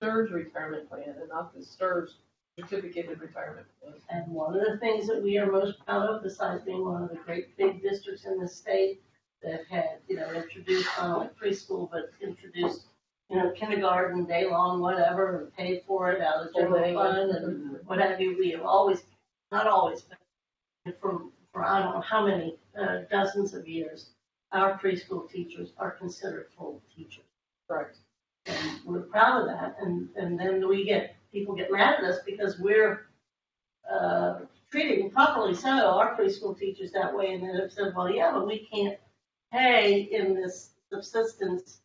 SERS retirement plan and not the STRS certificated retirement plan. And one of the things that we are most proud of, besides being one of the great big districts in the state that had, you know, introduced not only preschool, but introduced, you know, kindergarten, day long, whatever, and paid for it out of general fund and what have you, we have always, not always, but for, for I don't know how many, uh, dozens of years, our preschool teachers are considered full teachers. Correct. And we're proud of that, and, and then we get, people get mad at us because we're, uh, treating properly so our preschool teachers that way, and then have said, well, yeah, but we can't pay in this subsistence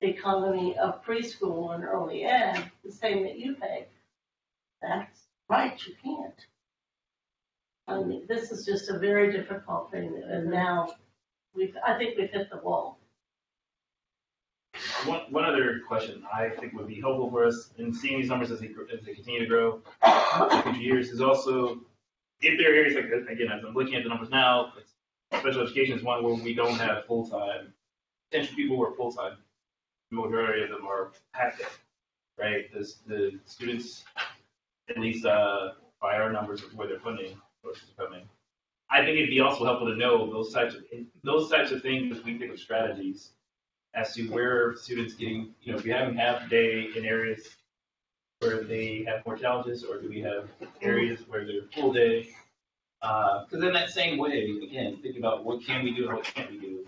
economy of preschool and early ed the same that you pay. That's right, you can't. I mean, this is just a very difficult thing, and mm-hmm. now we've, I think we've hit the wall. one, one other question I think would be helpful for us in seeing these numbers as they, as they continue to grow in future years is also if there are areas like again, as I'm looking at the numbers now, special education is one where we don't have full time potential people who are full time. Majority of them are day, right? The, the students, at least uh, by our numbers of where their funding sources are coming. I think it'd be also helpful to know those types of those types of things as we think of strategies as to where students getting, you know, if you're having half day in areas where they have more challenges, or do we have areas where they're full day? Because in that same way, again, think about what can we do and what can't we do,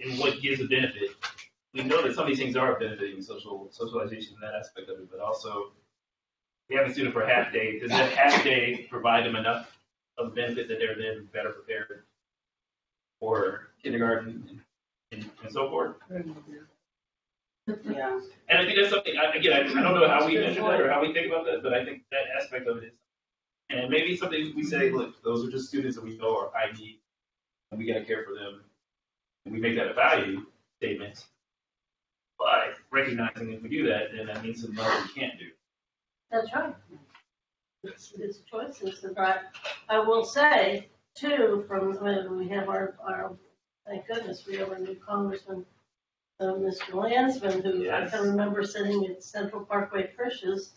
and what gives a benefit. We know that some of these things are benefiting social socialization in that aspect of it, but also we have a student for a half day. Does that half day provide them enough of benefit that they're then better prepared for kindergarten and, and so forth? Yeah. And I think that's something, I- again, I, I don't know how we measure that or how we think about that, but I think that aspect of it is. And maybe something we say, look, those are just students that we know are need, and we gotta care for them. And we make that a value statement. But recognizing if we do that, then that means some we can't do. That's right. It's, it's choices, and I, I will say too, from when we have our, our, thank goodness, we have our new congressman, uh, Mr. Landsman, who I Yes. can remember sitting at Central Parkway Frisch's,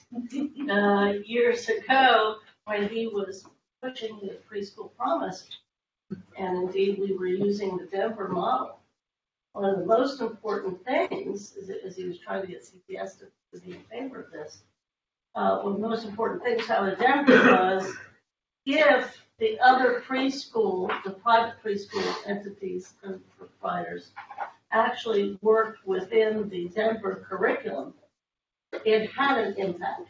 uh, years ago, when he was pushing the preschool promise. And indeed, we were using the Denver model one of the most important things, as he was trying to get CPS to, to be in favor of this, uh, one of the most important things out of Denver was if the other preschool, the private preschool entities and providers actually worked within the Denver curriculum, it had an impact.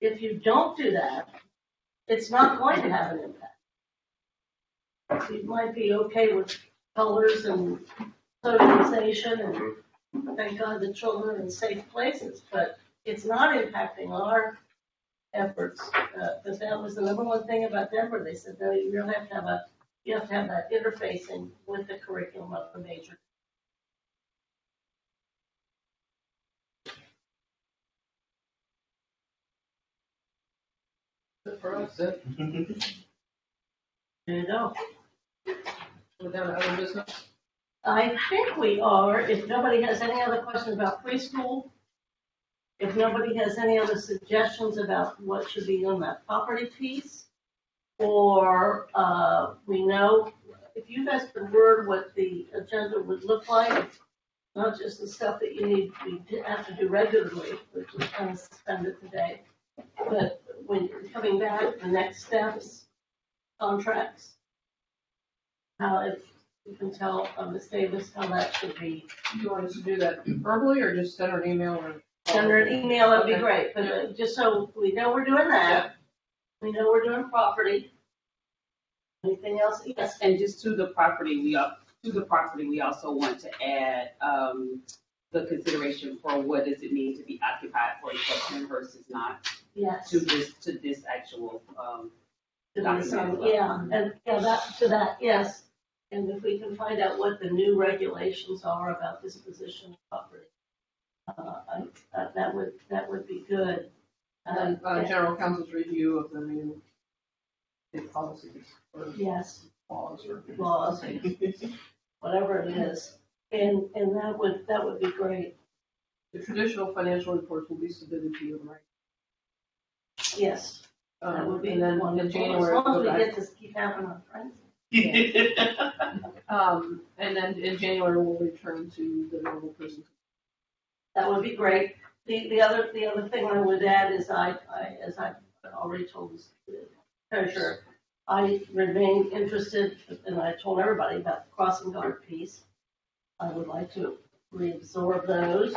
If you don't do that, it's not going to have an impact. You might be okay with colors and socialization and thank God the children are in safe places, but it's not impacting our efforts. Uh, because that was the number one thing about Denver. They said, no, you really have to have a, you have to have that interfacing with the curriculum of the major. Good for us. Mm-hmm. There you go. We're down to other business. I think we are, if nobody has any other questions about preschool, if nobody has any other suggestions about what should be on that property piece, or, uh, we know, if you guys could word what the agenda would look like, not just the stuff that you need, we have to do regularly, which is kind of suspended today, but when coming back, the next steps, contracts, how if you can tell uh, Ms. Davis how that should be. Do you want us to do that verbally or just send her an email or? Send her an email, that'd be Okay. great, but uh, just so we know we're doing that. We know we're doing property. Anything else? Yes, And just to the property, we, al- to the property, we also want to add, um, the consideration for what does it mean to be occupied for a instruction versus not yes. to this, to this actual, um, To the sun, Yeah, and, yeah, that, to that, yes. And if we can find out what the new regulations are about disposition of property. Uh, I- that, that would, that would be good. And then, uh, general counsel's review of the new policies or Yes. laws or. laws, whatever it is. And, and that would, that would be great. The traditional financial reports will be submitted to you, right? Yes, that Um, would be and then in wonderful. As long as go we back. get to keep having our friends. Um, and then in January, we'll return to the normal person. That would be great. The, the other, the other thing I would add is I, I, as I already told the treasurer, I remain interested, and I told everybody about the crossing guard piece. I would like to reabsorb those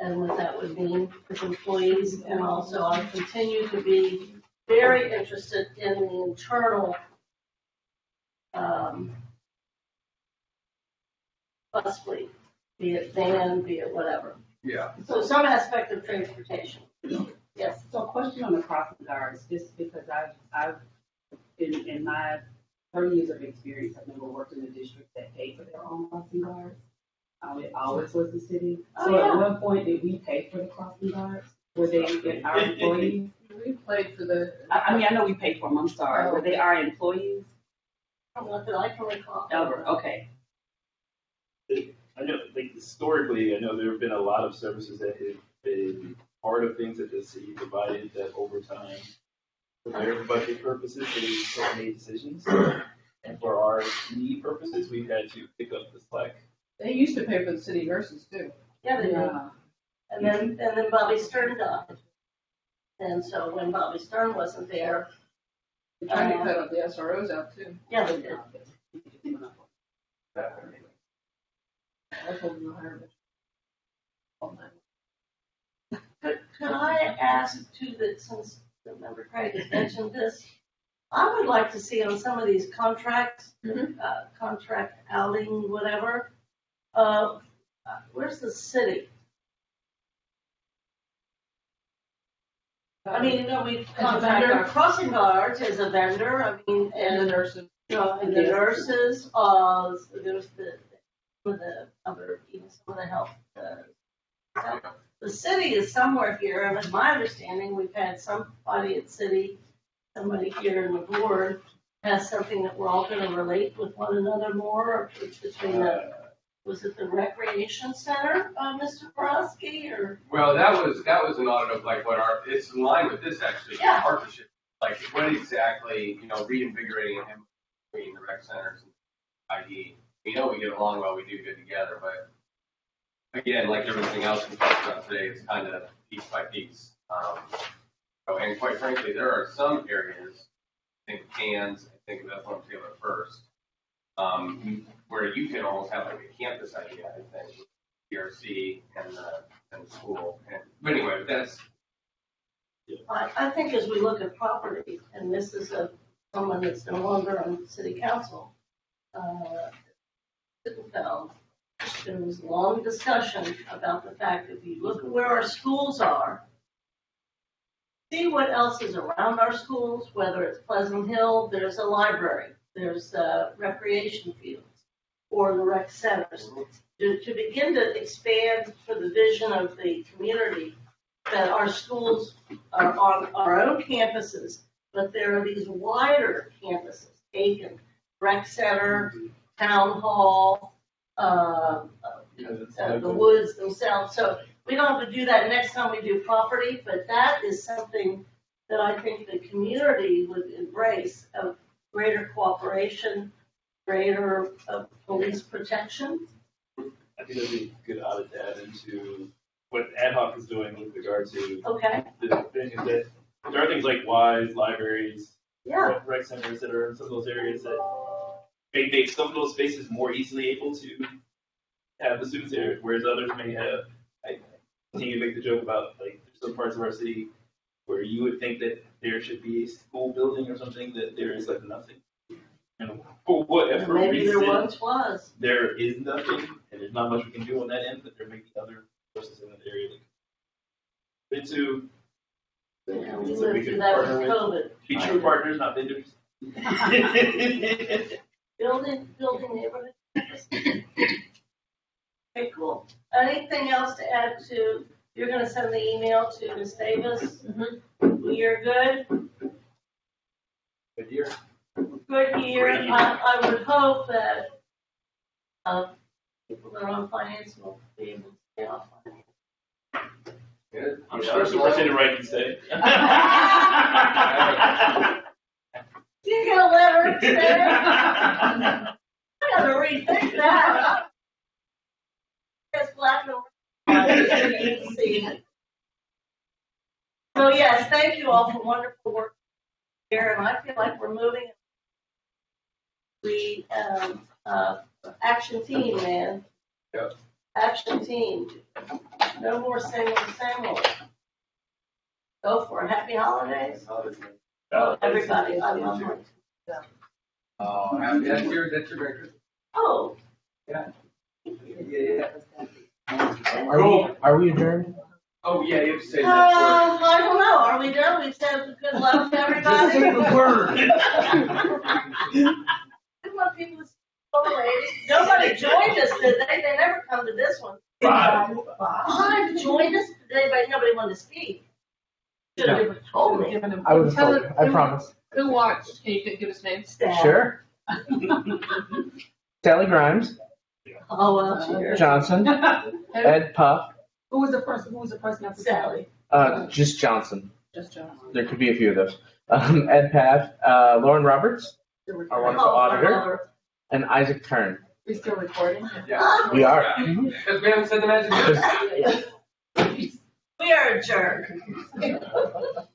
and what that would mean for employees. And also I continue to be very interested in the internal um, bus fleet, be it van, be it whatever. Yeah. So some aspect of transportation. Yes. So a question on the crossing guards, just because I've, I've, in, in my thirty years of experience, I've never worked in a district that paid for their own crossing guards. Um, it always was the city. Oh, So yeah. at one point, did we pay for the crossing guards? Were they our employees? We played for the. I, I mean, I know we paid for them, I'm sorry. Oh. Were they our employees? Not that I can recall. Ever, okay. I know, like historically, I know there have been a lot of services that have been part of things that the city provided that over time, for their budget purposes, they have made decisions. And for our need purposes, we've had to pick up the slack. They used to pay for the city nurses too. Yeah, they did. And then, and then Bobbie Sterne died. And so when Bobbie Sterne wasn't there, They tried to uh, cut up the SROs out too. yeah, they did. I told them to hire them. All night. Could, could I ask too that since the member Craig has mentioned this, I would like to see on some of these contracts, Mhm. uh, contract outing, whatever, uh, uh, where's the city? I mean, you know, we contract vendor? our crossing guards as a vendor, I mean, And the nurses. you know, and the nurses, uh, there's the, of the other, you know, some of the health, uh, the city is somewhere here, and in my understanding, we've had somebody at city, somebody here in the board has something that we're all gonna relate with one another more, or between the, was it the recreation center, uh, Mr. Brodsky, or? Well, that was, that was an audit of like what our, it's in line with this actually, the Yeah. partnership. Like what exactly, you know, reinvigorating him, in the rec centers, and IE. We know we get along well, we do good together, but again, like everything else we talked about today, it's kind of piece by piece. Um, so, and quite frankly, there are some areas, I think Cannes, I think of Ethel Taylor first, um, where you can almost have like a campus idea, I think, PRC and the, and the school. And, but anyway, that's, I, I think as we look at property, and this is a, someone that's no longer on city council, uh, Sittenfeld, there was a long discussion about the fact that if you look at where our schools are, see what else is around our schools, whether it's Pleasant Hill, there's a library, there's recreation fields, or the rec centers. To, to begin to expand for the vision of the community, that our schools are on our own campuses, but there are these wider campuses, Aiken, rec center, town hall, uh, uh, the woods themselves. So we don't have to do that next time we do property, but that is something that I think the community would embrace of greater cooperation, greater uh, police protection. I think that'd be a good audit to add into what ad hoc is doing with regard to Okay, the things that, there are things like Wise, libraries, yeah, rec centers that are in some of those areas that may make some of those spaces more easily able to have the students there, whereas others may have, I continue to make the joke about like, there's some parts of our city where you would think that there should be a school building or something, that there is like nothing. And for whatever maybe there reason, once was. there is nothing, and there's not much we can do on that end, but there may be other forces in that area that. Into, Yeah, we So we could that with partner with- COVID. be true partners, not vendors. Building, building neighborhood. Okay, cool. Anything else to add to, you're gonna send the email to Ms. Davis? We are good? good year. Good here. I, I would hope that, uh, people that are on finance will be able to stay off finance. Good. I'm sure Superintendent Wright can stay. You get a letter today? I gotta rethink that. It's black and white. You can see it. So yes, thank you all for wonderful work here, and I feel like we're moving. We, um, uh, action team, man. Yep. Action team. No more same old, same old. Go for it. Happy holidays. Everybody, I love it. Oh, happy, that's your, that's your breakfast. Oh, Yeah, yeah. Are we, are we adjourned? Oh, yeah, you have to say Uh, that I don't know, are we done? We've said good luck to everybody? Come on, people, it's totally- Nobody joined us today, they never come to this one. Five. Five joined us today, but nobody wanted to speak. Should have told me. I would have Tell told it- you, I promise. Who watched? Can you give us names? Sure. Sally Grimes, Oh, well, cheers. Johnson, Ed Puff, Who was the person, who was the person that was Sally. uh, just Johnson. Just Johnson. There could be a few of those. Um, Ed Paff, uh, Lauren Roberts, our wonderful Oh, auditor, and Isaac Kern. We still recording? Yeah. We are. Because we haven't said the magic. We are adjourned.